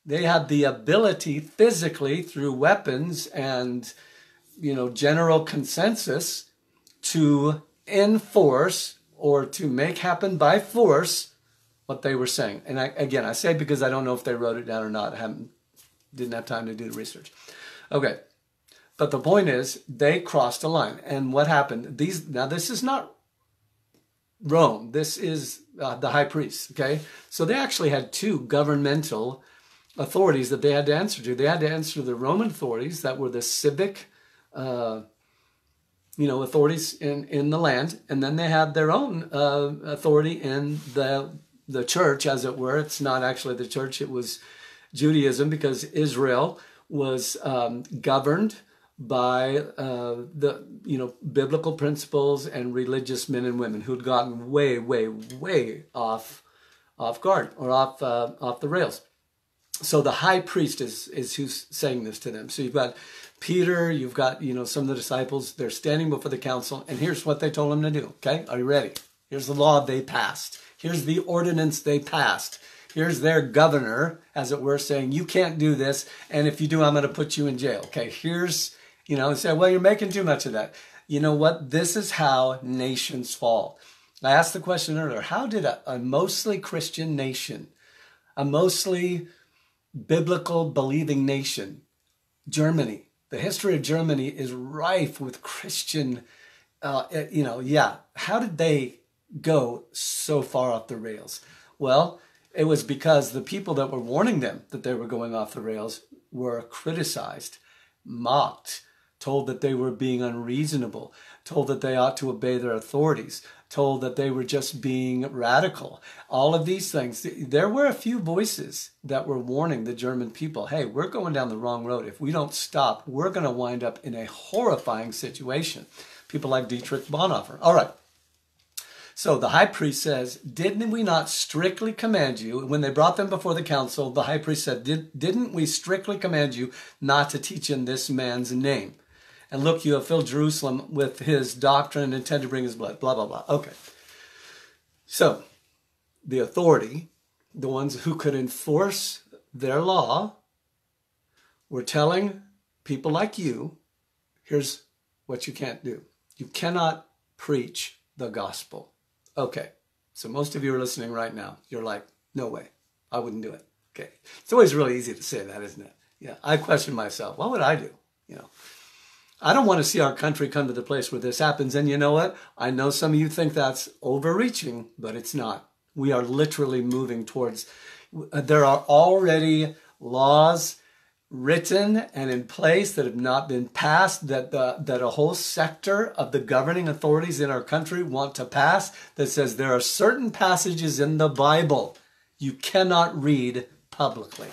They had the ability physically through weapons and, you know, general consensus to enforce or to make happen by force what they were saying. And I, again, I say because I don't know if they wrote it down or not. I haven't, didn't have time to do the research. Okay. But the point is, they crossed a line. And what happened? These now this is not Rome. This is uh, the high priest. Okay, so they actually had two governmental authorities that they had to answer to. They had to answer to the Roman authorities that were the civic uh, you know, authorities in, in the land, and then they had their own uh, authority in the the church, as it were. It's not actually the church; it was Judaism, because Israel was um, governed by uh, the you know biblical principles and religious men and women who'd gotten way, way, way off off guard or off uh, off the rails. So the high priest is is who's saying this to them. So you've got Peter, you've got, you know, some of the disciples, they're standing before the council, and here's what they told them to do. Okay, are you ready? Here's the law they passed. Here's the ordinance they passed. Here's their governor, as it were, saying, you can't do this, and if you do, I'm going to put you in jail. Okay, here's, you know, and say, well, you're making too much of that. You know what? This is how nations fall. I asked the question earlier how did a, a mostly Christian nation, a mostly biblical believing nation, Germany, the history of Germany is rife with Christian, uh, eh, you know, yeah. How did they go so far off the rails? Well, it was because the people that were warning them that they were going off the rails were criticized, mocked, told that they were being unreasonable, told that they ought to obey their authorities, told that they were just being radical. All of these things. There were a few voices that were warning the German people hey, we're going down the wrong road. If we don't stop, we're going to wind up in a horrifying situation. People like Dietrich Bonhoeffer. All right. So the high priest says, Didn't we not strictly command you? When they brought them before the council, the high priest said, Did, Didn't we strictly command you not to teach in this man's name? And look, you have filled Jerusalem with his doctrine and intend to bring his blood. Blah, blah, blah. Okay. So the authority, the ones who could enforce their law, were telling people like you here's what you can't do. You cannot preach the gospel. Okay, so most of you are listening right now. You're like, no way, I wouldn't do it. Okay, it's always really easy to say that, isn't it? Yeah, I question myself. What would I do? You know, I don't want to see our country come to the place where this happens. And you know what? I know some of you think that's overreaching, but it's not. We are literally moving towards. Uh, there are already laws written and in place that have not been passed that the, that a whole sector of the governing authorities in our country want to pass that says there are certain passages in the Bible you cannot read publicly.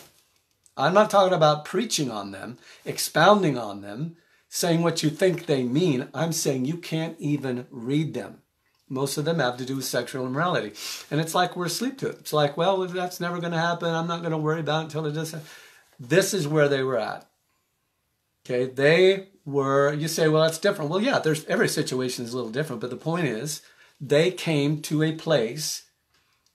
I'm not talking about preaching on them, expounding on them, saying what you think they mean. I'm saying you can't even read them. Most of them have to do with sexual immorality. And it's like we're asleep to it. It's like, well, that's never going to happen. I'm not going to worry about it until it does. This is where they were at. Okay, they were, you say, well, that's different. Well, yeah, there's every situation is a little different, but the point is, they came to a place.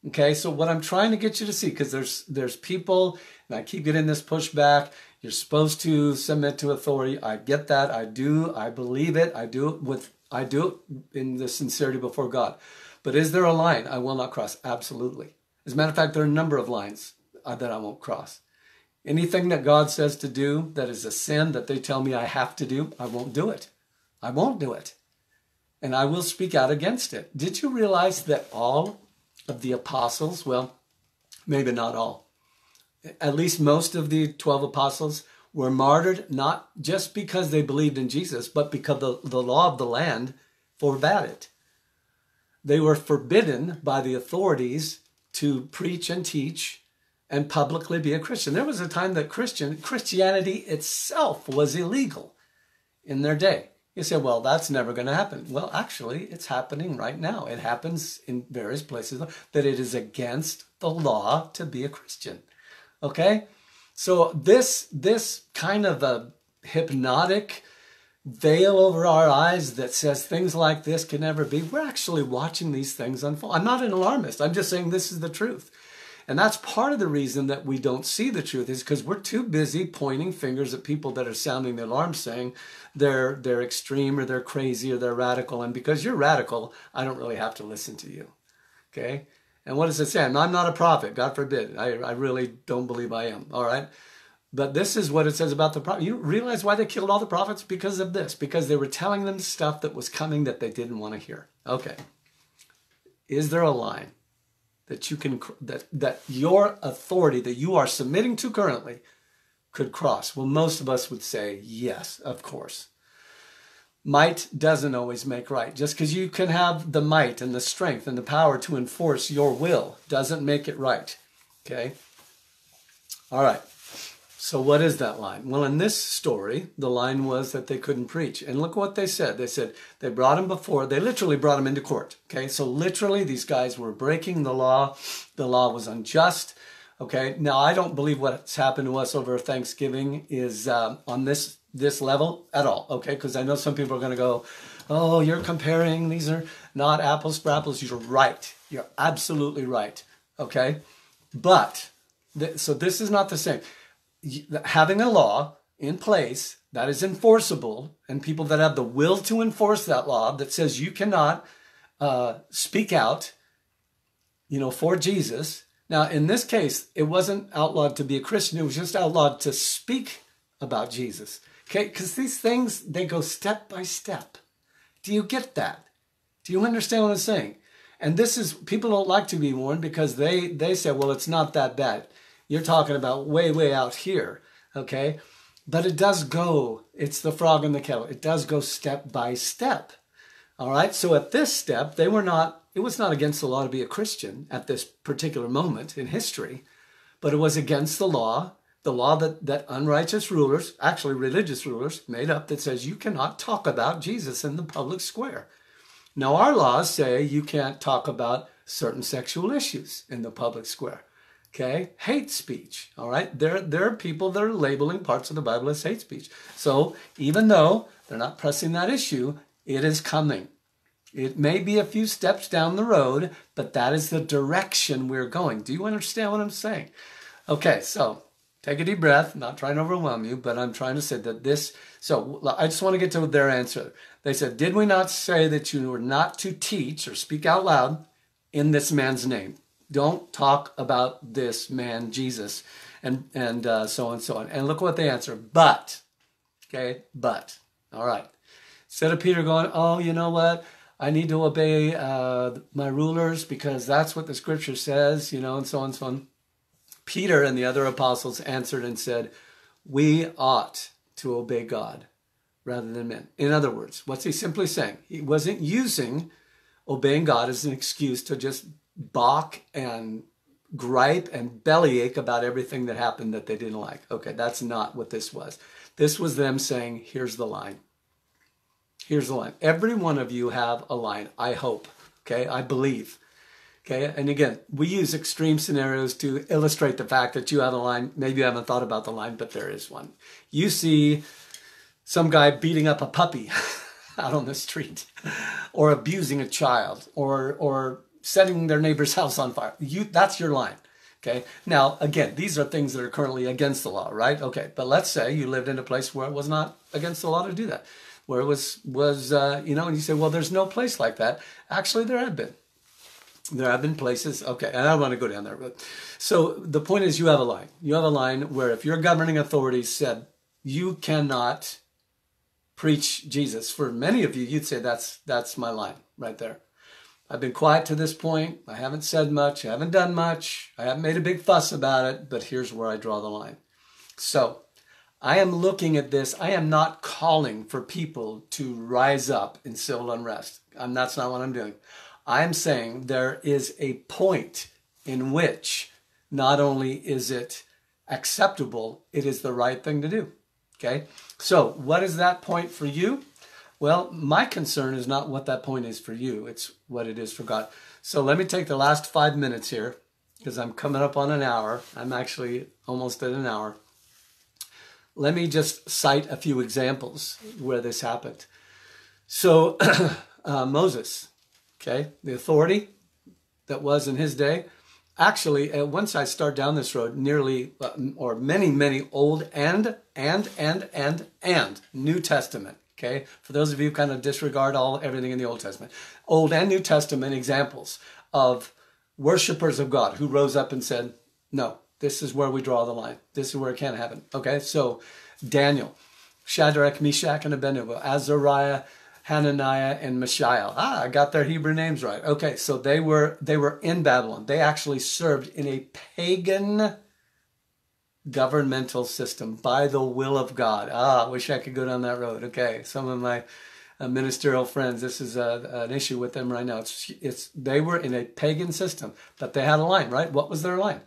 Okay, so what I'm trying to get you to see, because there's there's people, and I keep getting this pushback. You're supposed to submit to authority. I get that. I do. I believe it. I do it with I do it in the sincerity before God. But is there a line I will not cross? Absolutely. As a matter of fact, there are a number of lines uh, that I won't cross. Anything that God says to do that is a sin that they tell me I have to do, I won't do it. I won't do it. And I will speak out against it. Did you realize that all of the apostles, well, maybe not all, at least most of the 12 apostles were martyred not just because they believed in Jesus, but because the, the law of the land forbade it. They were forbidden by the authorities to preach and teach and publicly be a Christian. There was a time that Christian Christianity itself was illegal in their day. You say, well, that's never going to happen. Well, actually, it's happening right now. It happens in various places that it is against the law to be a Christian. Okay? So this this kind of a hypnotic veil over our eyes that says things like this can never be, we're actually watching these things unfold. I'm not an alarmist. I'm just saying this is the truth. And that's part of the reason that we don't see the truth is because we're too busy pointing fingers at people that are sounding the alarm saying they're they're extreme or they're crazy or they're radical. And because you're radical, I don't really have to listen to you. Okay? And what does it say? I'm not a prophet, God forbid. I, I really don't believe I am. All right. But this is what it says about the prophet. You realize why they killed all the prophets? Because of this, because they were telling them stuff that was coming that they didn't want to hear. Okay. Is there a line that you can that that your authority that you are submitting to currently could cross? Well, most of us would say yes, of course might doesn't always make right. Just because you can have the might and the strength and the power to enforce your will doesn't make it right. Okay? All right. So, what is that line? Well, in this story, the line was that they couldn't preach. And look what they said. They said they brought him before, they literally brought him into court. Okay, so literally, these guys were breaking the law. The law was unjust. Okay, now I don't believe what's happened to us over Thanksgiving is um, on this this level at all, okay? Because I know some people are going to go, oh, you're comparing, these are not apples for apples. You're right. You're absolutely right, okay? But, th- so this is not the same. Having a law in place that is enforceable, and people that have the will to enforce that law that says you cannot uh, speak out, you know, for Jesus. Now, in this case, it wasn't outlawed to be a Christian, it was just outlawed to speak about Jesus. Okay, because these things, they go step by step. Do you get that? Do you understand what I'm saying? And this is, people don't like to be warned because they, they say, well, it's not that bad. You're talking about way, way out here, okay? But it does go, it's the frog in the kettle. It does go step by step. All right, so at this step, they were not, it was not against the law to be a Christian at this particular moment in history, but it was against the law the law that, that unrighteous rulers, actually religious rulers, made up that says you cannot talk about Jesus in the public square. Now, our laws say you can't talk about certain sexual issues in the public square. Okay, hate speech. All right, there there are people that are labeling parts of the Bible as hate speech. So even though they're not pressing that issue, it is coming. It may be a few steps down the road, but that is the direction we're going. Do you understand what I'm saying? Okay, so take a deep breath. Not trying to overwhelm you, but I'm trying to say that this. So I just want to get to their answer. They said, Did we not say that you were not to teach or speak out loud in this man's name? Don't talk about this man, Jesus, and, and uh, so on and so on. And look what they answer. But, okay, but. All right. Instead of Peter going, Oh, you know what? I need to obey uh, my rulers because that's what the scripture says, you know, and so on and so on. Peter and the other apostles answered and said, We ought to obey God rather than men. In other words, what's he simply saying? He wasn't using obeying God as an excuse to just balk and gripe and bellyache about everything that happened that they didn't like. Okay, that's not what this was. This was them saying, Here's the line. Here's the line. Every one of you have a line, I hope. Okay, I believe. Okay, and again, we use extreme scenarios to illustrate the fact that you have a line. Maybe you haven't thought about the line, but there is one. You see some guy beating up a puppy out on the street, or abusing a child, or or setting their neighbor's house on fire. You that's your line. Okay. Now, again, these are things that are currently against the law, right? Okay. But let's say you lived in a place where it was not against the law to do that where it was was uh, you know, and you say, well, there's no place like that. Actually, there have been. There have been places. Okay, and I don't want to go down there, but so the point is, you have a line. You have a line where if your governing authorities said you cannot preach Jesus, for many of you, you'd say that's that's my line right there. I've been quiet to this point. I haven't said much. I haven't done much. I haven't made a big fuss about it, but here's where I draw the line. So I am looking at this. I am not calling for people to rise up in civil unrest. That's not what I'm doing. I'm saying there is a point in which not only is it acceptable, it is the right thing to do. Okay? So, what is that point for you? Well, my concern is not what that point is for you, it's what it is for God. So, let me take the last five minutes here because I'm coming up on an hour. I'm actually almost at an hour. Let me just cite a few examples where this happened. So, uh, Moses, okay, the authority that was in his day. Actually, uh, once I start down this road, nearly uh, or many, many Old and and and and and New Testament. Okay, for those of you kind of disregard all everything in the Old Testament, Old and New Testament examples of worshipers of God who rose up and said, "No, this is where we draw the line. This is where it can't happen. Okay, so Daniel, Shadrach, Meshach, and Abednego, Azariah, Hananiah, and Mishael. Ah, I got their Hebrew names right. Okay, so they were they were in Babylon. They actually served in a pagan governmental system by the will of God. Ah, I wish I could go down that road. Okay, some of my uh, ministerial friends, this is a, an issue with them right now. It's, it's they were in a pagan system, but they had a line, right? What was their line?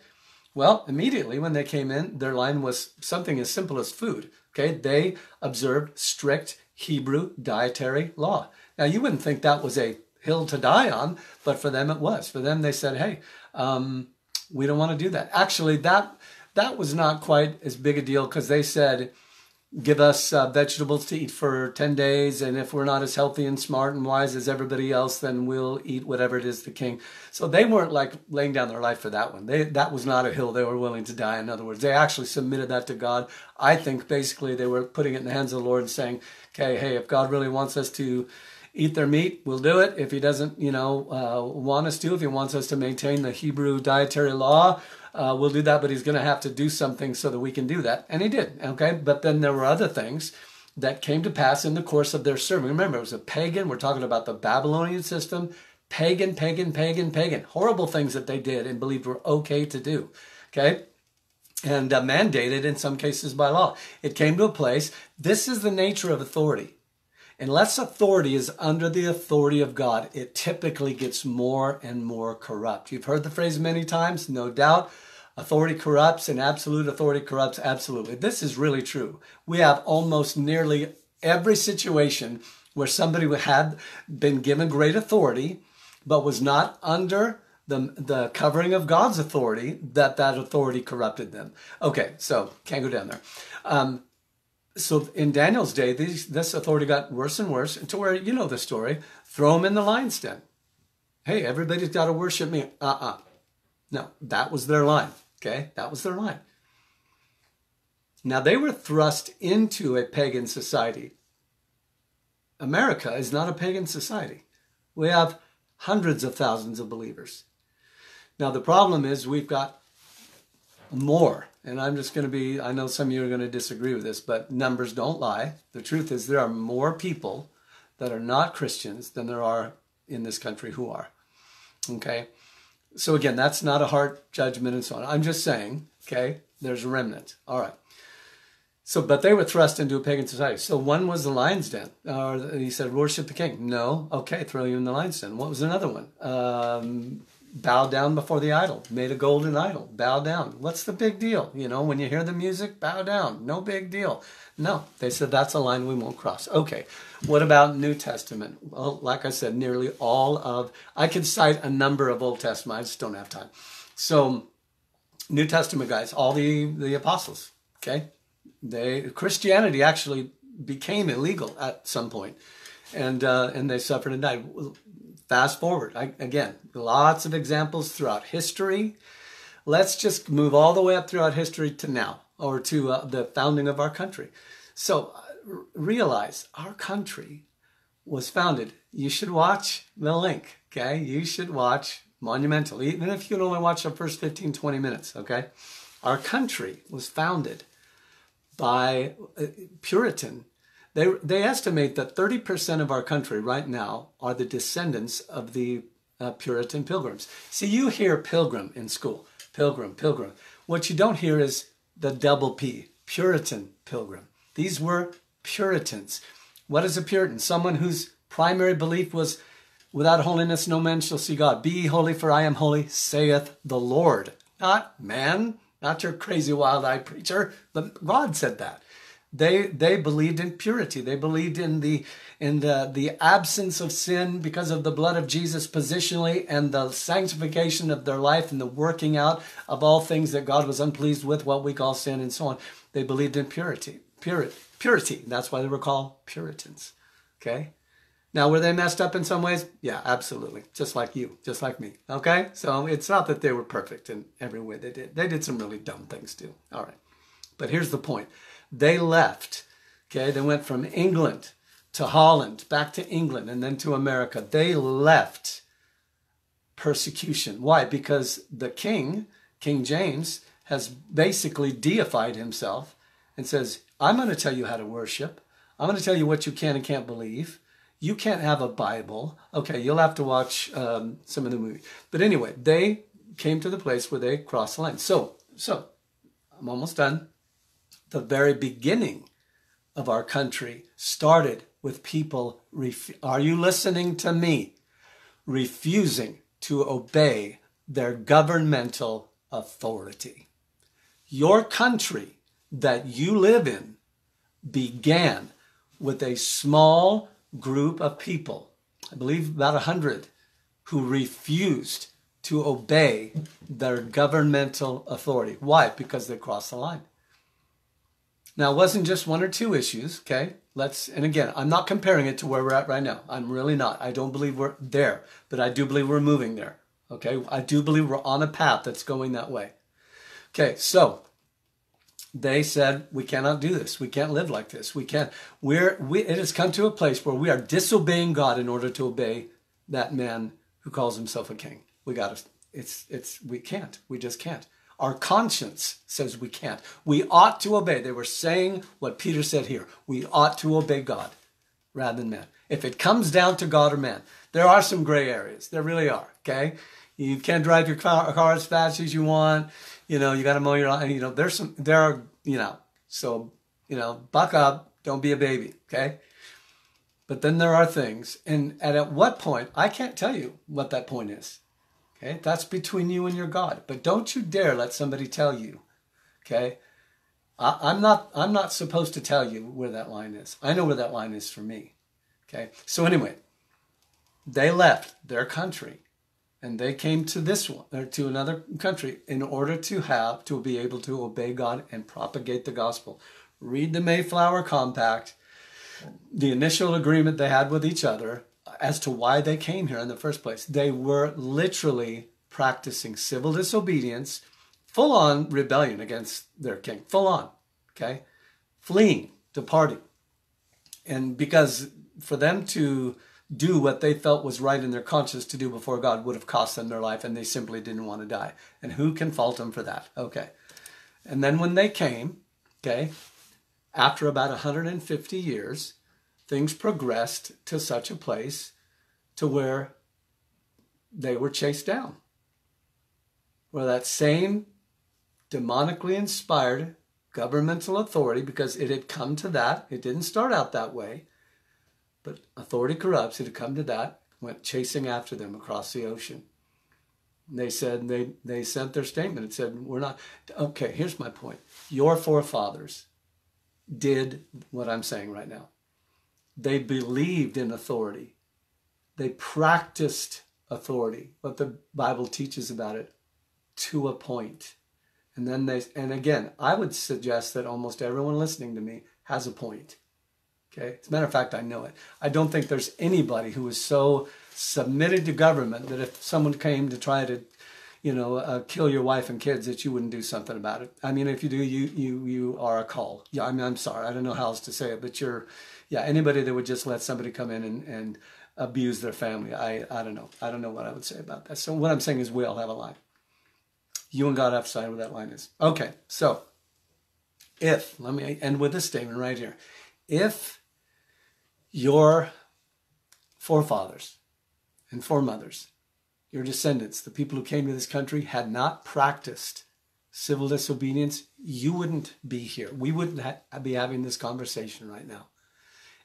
Well, immediately when they came in, their line was something as simple as food. Okay, they observed strict Hebrew dietary law. Now, you wouldn't think that was a hill to die on, but for them it was. For them, they said, "Hey, um, we don't want to do that." Actually, that that was not quite as big a deal because they said give us uh, vegetables to eat for 10 days and if we're not as healthy and smart and wise as everybody else then we'll eat whatever it is the king so they weren't like laying down their life for that one they that was not a hill they were willing to die in other words they actually submitted that to god i think basically they were putting it in the hands of the lord and saying okay hey if god really wants us to eat their meat we'll do it if he doesn't you know uh, want us to if he wants us to maintain the hebrew dietary law uh, we'll do that, but he's going to have to do something so that we can do that. And he did, okay? But then there were other things that came to pass in the course of their serving. Remember, it was a pagan, we're talking about the Babylonian system, pagan, pagan, pagan, pagan. Horrible things that they did and believed were okay to do, okay? And uh, mandated in some cases by law. It came to a place, this is the nature of authority. Unless authority is under the authority of God, it typically gets more and more corrupt. You've heard the phrase many times, no doubt. Authority corrupts and absolute authority corrupts absolutely. This is really true. We have almost nearly every situation where somebody had been given great authority, but was not under the, the covering of God's authority, that that authority corrupted them. Okay, so can't go down there. Um, so in Daniel's day, these, this authority got worse and worse to where, you know the story, throw them in the lion's den. Hey, everybody's got to worship me. Uh-uh. No, that was their line. Okay, that was their line. Now they were thrust into a pagan society. America is not a pagan society. We have hundreds of thousands of believers. Now the problem is we've got more. And I'm just going to be, I know some of you are going to disagree with this, but numbers don't lie. The truth is there are more people that are not Christians than there are in this country who are. Okay? So again, that's not a heart judgment and so on. I'm just saying, okay, there's a remnant. All right. So, but they were thrust into a pagan society. So one was the lion's den. Or he said, worship the king. No. Okay, throw you in the lion's den. What was another one? Um, bow down before the idol. Made a golden idol. Bow down. What's the big deal? You know, when you hear the music, bow down. No big deal. No, they said that's a line we won't cross. Okay, what about New Testament? Well, like I said, nearly all of, I could cite a number of Old Testament, I just don't have time. So, New Testament guys, all the, the apostles, okay? They, Christianity actually became illegal at some point, and, uh, and they suffered and died. Fast forward, I, again, lots of examples throughout history. Let's just move all the way up throughout history to now or to uh, the founding of our country. So uh, realize our country was founded. You should watch the link, okay? You should watch Monumental, even if you can only watch the first 15, 20 minutes, okay? Our country was founded by uh, Puritan. They, they estimate that 30% of our country right now are the descendants of the uh, Puritan pilgrims. See, you hear pilgrim in school, pilgrim, pilgrim. What you don't hear is the double P, Puritan pilgrim. These were Puritans. What is a Puritan? Someone whose primary belief was, without holiness no man shall see God. Be holy for I am holy, saith the Lord. Not man, not your crazy wild-eyed preacher, but God said that. They, they believed in purity. They believed in the in the, the absence of sin because of the blood of Jesus positionally and the sanctification of their life and the working out of all things that God was unpleased with, what we call sin and so on. They believed in purity. Purity. Purity. That's why they were called Puritans. Okay? Now, were they messed up in some ways? Yeah, absolutely. Just like you, just like me. Okay? So it's not that they were perfect in every way they did. They did some really dumb things too. All right. But here's the point they left. Okay? They went from England to Holland, back to England, and then to America. They left persecution. Why? Because the king, King James, has basically deified himself and says, I'm going to tell you how to worship. I'm going to tell you what you can and can't believe. You can't have a Bible. Okay, you'll have to watch um, some of the movies. But anyway, they came to the place where they crossed the line. So, so I'm almost done. The very beginning of our country started with people, ref- are you listening to me? Refusing to obey their governmental authority. Your country that you live in began with a small group of people, I believe about a hundred, who refused to obey their governmental authority. Why? Because they crossed the line. Now, it wasn't just one or two issues, okay? Let's, and again, I'm not comparing it to where we're at right now. I'm really not. I don't believe we're there, but I do believe we're moving there, okay? I do believe we're on a path that's going that way. Okay, so they said, we cannot do this. We can't live like this. We can't, we're, we, it has come to a place where we are disobeying God in order to obey that man who calls himself a king. We got to, it's, it's, we can't. We just can't. Our conscience says we can't. We ought to obey. They were saying what Peter said here. We ought to obey God rather than man. If it comes down to God or man, there are some gray areas. There really are. Okay. You can't drive your car, car as fast as you want. You know, you got to mow your lawn. You know, there's some, there are, you know, so, you know, buck up. Don't be a baby. Okay. But then there are things. And, and at what point, I can't tell you what that point is. Okay, that's between you and your God. But don't you dare let somebody tell you. Okay, I, I'm not. I'm not supposed to tell you where that line is. I know where that line is for me. Okay. So anyway, they left their country and they came to this one or to another country in order to have to be able to obey God and propagate the gospel. Read the Mayflower Compact, the initial agreement they had with each other as to why they came here in the first place. They were literally practicing civil disobedience, full on rebellion against their king, full on, okay? Fleeing, departing. And because for them to do what they felt was right in their conscience to do before God would have cost them their life, and they simply didn't want to die. And who can fault them for that? Okay. And then when they came, okay, after about 150 years, things progressed to such a place to where they were chased down. Where that same demonically inspired governmental authority, because it had come to that, it didn't start out that way, but authority corrupts, it had come to that, went chasing after them across the ocean. They said they they sent their statement. It said, "We're not." Okay, here's my point. Your forefathers did what I'm saying right now. They believed in authority. They practiced authority, what the Bible teaches about it, to a point. And then they, and again, I would suggest that almost everyone listening to me has a point. Okay. As a matter of fact, I know it. I don't think there's anybody who is so submitted to government that if someone came to try to, you know, uh, kill your wife and kids, that you wouldn't do something about it. I mean, if you do, you you you are a call. Yeah. I mean, I'm sorry. I don't know how else to say it, but you're, yeah. Anybody that would just let somebody come in and and abuse their family, I I don't know. I don't know what I would say about that. So what I'm saying is, we all have a line. You and God have to decide what that line is. Okay. So if let me end with this statement right here. If your forefathers and foremothers, your descendants, the people who came to this country, had not practiced civil disobedience, you wouldn't be here. We wouldn't ha- be having this conversation right now.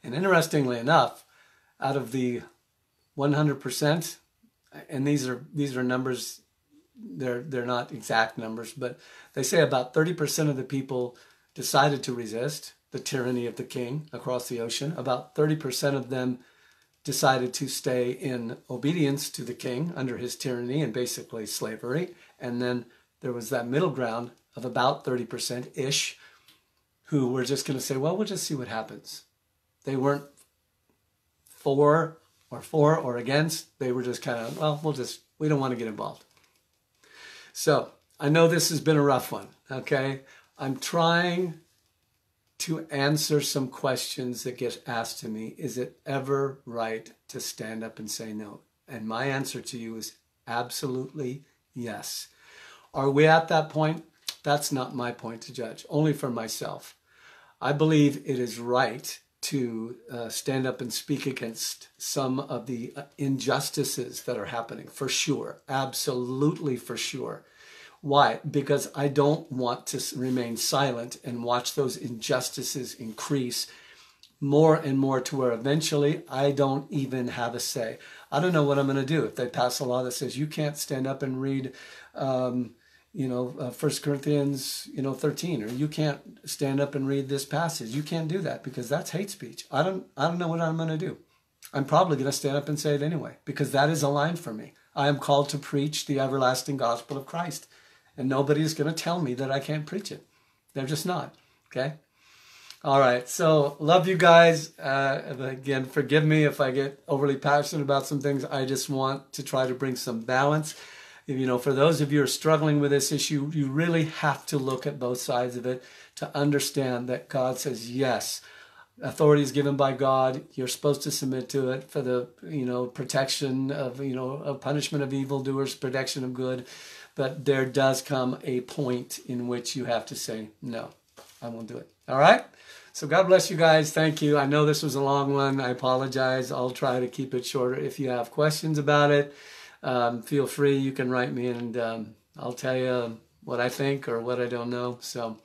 And interestingly enough, out of the 100%, and these are these are numbers, they're they're not exact numbers, but they say about 30% of the people decided to resist the tyranny of the king across the ocean. About 30% of them decided to stay in obedience to the king under his tyranny and basically slavery. And then there was that middle ground of about 30% ish who were just going to say, well, we'll just see what happens. They weren't for or for or against. They were just kind of, well, we'll just, we don't want to get involved. So I know this has been a rough one, okay? I'm trying to answer some questions that get asked to me. Is it ever right to stand up and say no? And my answer to you is absolutely yes. Are we at that point? That's not my point to judge, only for myself. I believe it is right to uh, stand up and speak against some of the uh, injustices that are happening, for sure. Absolutely, for sure. Why? Because I don't want to remain silent and watch those injustices increase more and more to where eventually I don't even have a say. I don't know what I'm going to do if they pass a law that says you can't stand up and read, um, you know, uh, First Corinthians, you know, 13, or you can't stand up and read this passage. You can't do that because that's hate speech. I don't, I don't know what I'm going to do. I'm probably going to stand up and say it anyway because that is a line for me. I am called to preach the everlasting gospel of Christ and nobody is going to tell me that I can't preach it. They're just not. Okay? All right. So, love you guys. Uh, again, forgive me if I get overly passionate about some things. I just want to try to bring some balance. You know, for those of you who are struggling with this issue, you really have to look at both sides of it to understand that God says, yes, authority is given by God. You're supposed to submit to it for the, you know, protection of, you know, of punishment of evildoers, protection of good. But there does come a point in which you have to say, no, I won't do it. All right? So God bless you guys. Thank you. I know this was a long one. I apologize. I'll try to keep it shorter. If you have questions about it, um, feel free. You can write me and um, I'll tell you what I think or what I don't know. So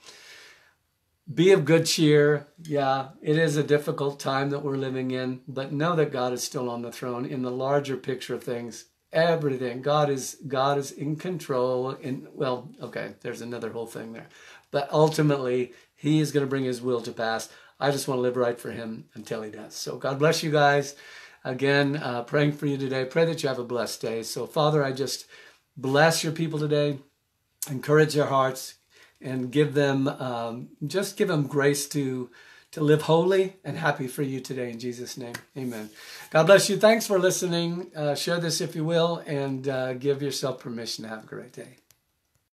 be of good cheer. Yeah, it is a difficult time that we're living in, but know that God is still on the throne in the larger picture of things everything. God is God is in control. And well, okay, there's another whole thing there, but ultimately He is going to bring His will to pass. I just want to live right for Him until He does. So God bless you guys. Again, uh, praying for you today. Pray that you have a blessed day. So, Father, I just bless your people today, encourage their hearts, and give them um, just give them grace to to live holy and happy for you today in Jesus' name. Amen. God bless you. Thanks for listening. Uh, share this if you will, and uh, give yourself permission to have a great day.